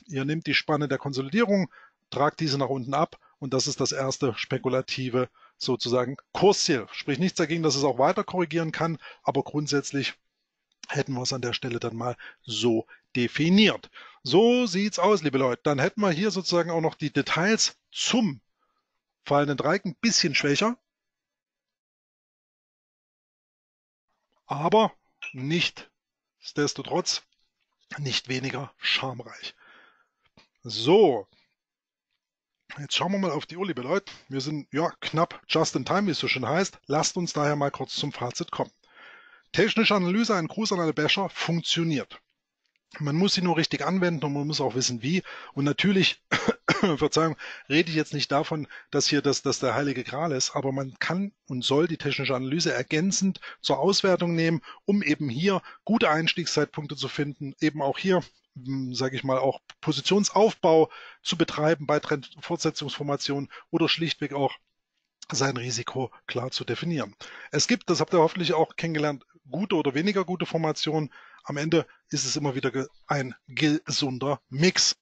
Ihr nehmt die Spanne der Konsolidierung, tragt diese nach unten ab und das ist das erste spekulative sozusagen Kursziel. Sprich nichts dagegen, dass es auch weiter korrigieren kann, aber grundsätzlich hätten wir es an der Stelle dann mal so definiert. So sieht's aus, liebe Leute. Dann hätten wir hier sozusagen auch noch die Details zum fallenden Dreieck ein bisschen schwächer. Aber nicht, nichtsdestotrotz nicht weniger schamreich. So, jetzt schauen wir mal auf die Uhr, liebe Leute. Wir sind ja knapp just in time, wie es so schön heißt. Lasst uns daher mal kurz zum Fazit kommen. Technische Analyse, ein Gruß an alle Becher, funktioniert. Man muss sie nur richtig anwenden und man muss auch wissen, wie. Und natürlich, Verzeihung, rede ich jetzt nicht davon, dass hier das, das der heilige Gral ist, aber man kann und soll die technische Analyse ergänzend zur Auswertung nehmen, um eben hier gute Einstiegszeitpunkte zu finden, eben auch hier hm, sage ich mal, auch Positionsaufbau zu betreiben bei Trendfortsetzungsformationen oder schlichtweg auch sein Risiko klar zu definieren. Es gibt, das habt ihr hoffentlich auch kennengelernt, gute oder weniger gute Formationen. Am Ende ist es immer wieder ein gesunder Mix.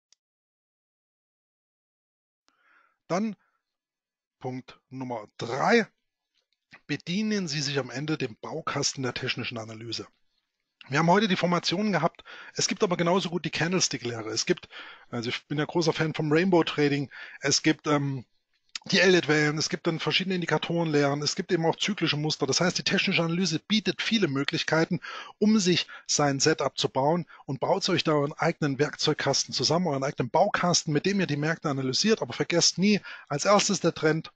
Dann Punkt Nummer drei. Bedienen Sie sich am Ende dem Baukasten der technischen Analyse. Wir haben heute die Formationen gehabt. Es gibt aber genauso gut die Candlestick-Lehre. Es gibt, also ich bin ja großer Fan vom Rainbow Trading. Es gibt ähm, die Elliott-Wellen, es gibt dann verschiedene Indikatorenlehren, es gibt eben auch zyklische Muster. Das heißt, die technische Analyse bietet viele Möglichkeiten, um sich sein Setup zu bauen und baut euch da euren eigenen Werkzeugkasten zusammen, euren eigenen Baukasten, mit dem ihr die Märkte analysiert. Aber vergesst nie, als erstes der Trend,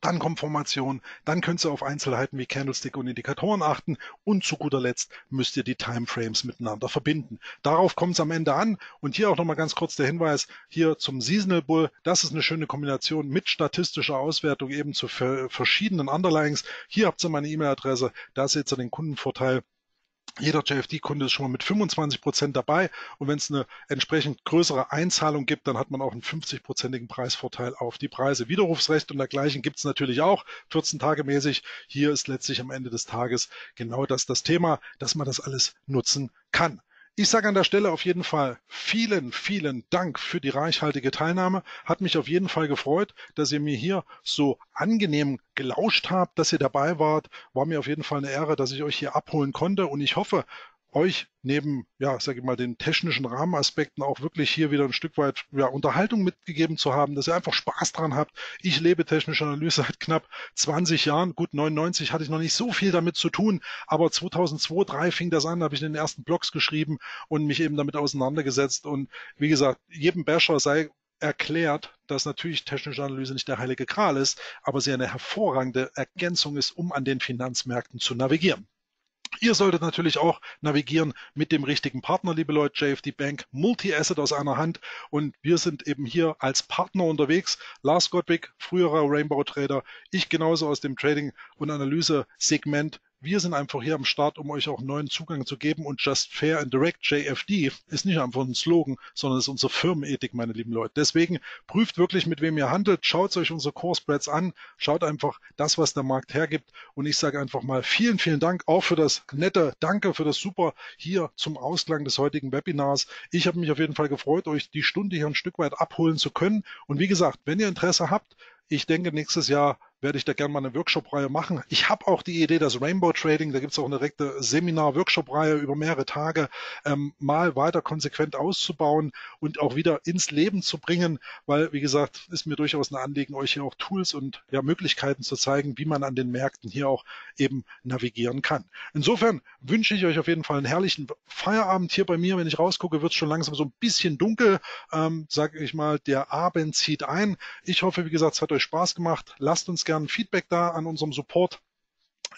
dann kommt Formation, dann könnt ihr auf Einzelheiten wie Candlestick und Indikatoren achten und zu guter Letzt müsst ihr die Timeframes miteinander verbinden. Darauf kommt es am Ende an und hier auch nochmal ganz kurz der Hinweis hier zum Seasonal Bull. Das ist eine schöne Kombination mit statistischer Auswertung eben zu verschiedenen Underlyings. Hier habt ihr meine E-Mail-Adresse, da seht ihr den Kundenvorteil jeder JFD-Kunde ist schon mal mit 25 Prozent dabei und wenn es eine entsprechend größere Einzahlung gibt, dann hat man auch einen 50-prozentigen Preisvorteil auf die Preise. Widerrufsrecht und dergleichen gibt es natürlich auch, 14 Tage mäßig. Hier ist letztlich am Ende des Tages genau das das Thema, dass man das alles nutzen kann. Ich sage an der Stelle auf jeden Fall vielen, vielen Dank für die reichhaltige Teilnahme. Hat mich auf jeden Fall gefreut, dass ihr mir hier so angenehm gelauscht habt, dass ihr dabei wart. War mir auf jeden Fall eine Ehre, dass ich euch hier abholen konnte und ich hoffe, euch neben, ja, sage ich mal, den technischen Rahmenaspekten auch wirklich hier wieder ein Stück weit ja, Unterhaltung mitgegeben zu haben, dass ihr einfach Spaß dran habt. Ich lebe technische Analyse seit knapp 20 Jahren. Gut, 99 hatte ich noch nicht so viel damit zu tun, aber 2002, 2003 fing das an, habe ich in den ersten Blogs geschrieben und mich eben damit auseinandergesetzt. Und wie gesagt, jedem Basher sei erklärt, dass natürlich technische Analyse nicht der heilige Kral ist, aber sie eine hervorragende Ergänzung ist, um an den Finanzmärkten zu navigieren. Ihr solltet natürlich auch navigieren mit dem richtigen Partner, liebe Leute, JFD Bank, Multi-Asset aus einer Hand. Und wir sind eben hier als Partner unterwegs. Lars Gottwig, früherer Rainbow Trader, ich genauso aus dem Trading- und Analyse-Segment wir sind einfach hier am Start, um euch auch neuen Zugang zu geben und Just Fair and Direct JFD ist nicht einfach ein Slogan, sondern ist unsere Firmenethik, meine lieben Leute. Deswegen prüft wirklich, mit wem ihr handelt, schaut euch unsere Core Spreads an, schaut einfach das, was der Markt hergibt und ich sage einfach mal vielen, vielen Dank auch für das nette Danke, für das super hier zum Ausklang des heutigen Webinars. Ich habe mich auf jeden Fall gefreut, euch die Stunde hier ein Stück weit abholen zu können und wie gesagt, wenn ihr Interesse habt, ich denke, nächstes Jahr werde ich da gerne mal eine Workshop-Reihe machen. Ich habe auch die Idee, das Rainbow Trading, da gibt es auch eine direkte Seminar-Workshop-Reihe über mehrere Tage, ähm, mal weiter konsequent auszubauen und auch wieder ins Leben zu bringen, weil, wie gesagt, ist mir durchaus ein Anliegen, euch hier auch Tools und ja, Möglichkeiten zu zeigen, wie man an den Märkten hier auch eben navigieren kann. Insofern wünsche ich euch auf jeden Fall einen herrlichen Feierabend hier bei mir. Wenn ich rausgucke, wird es schon langsam so ein bisschen dunkel, ähm, sage ich mal, der Abend zieht ein. Ich hoffe, wie gesagt, es hat euch Spaß gemacht. Lasst uns gerne Feedback da an unserem Support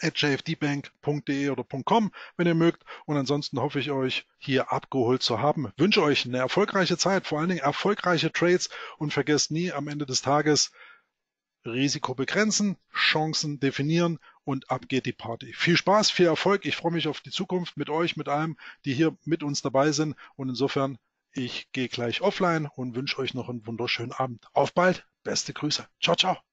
at jfdbank.de oder .com, wenn ihr mögt. Und ansonsten hoffe ich euch hier abgeholt zu haben. Wünsche euch eine erfolgreiche Zeit, vor allen Dingen erfolgreiche Trades und vergesst nie am Ende des Tages Risiko begrenzen, Chancen definieren und ab geht die Party. Viel Spaß, viel Erfolg. Ich freue mich auf die Zukunft mit euch, mit allem, die hier mit uns dabei sind. Und insofern, ich gehe gleich offline und wünsche euch noch einen wunderschönen Abend. Auf bald. Beste Grüße. Ciao, ciao.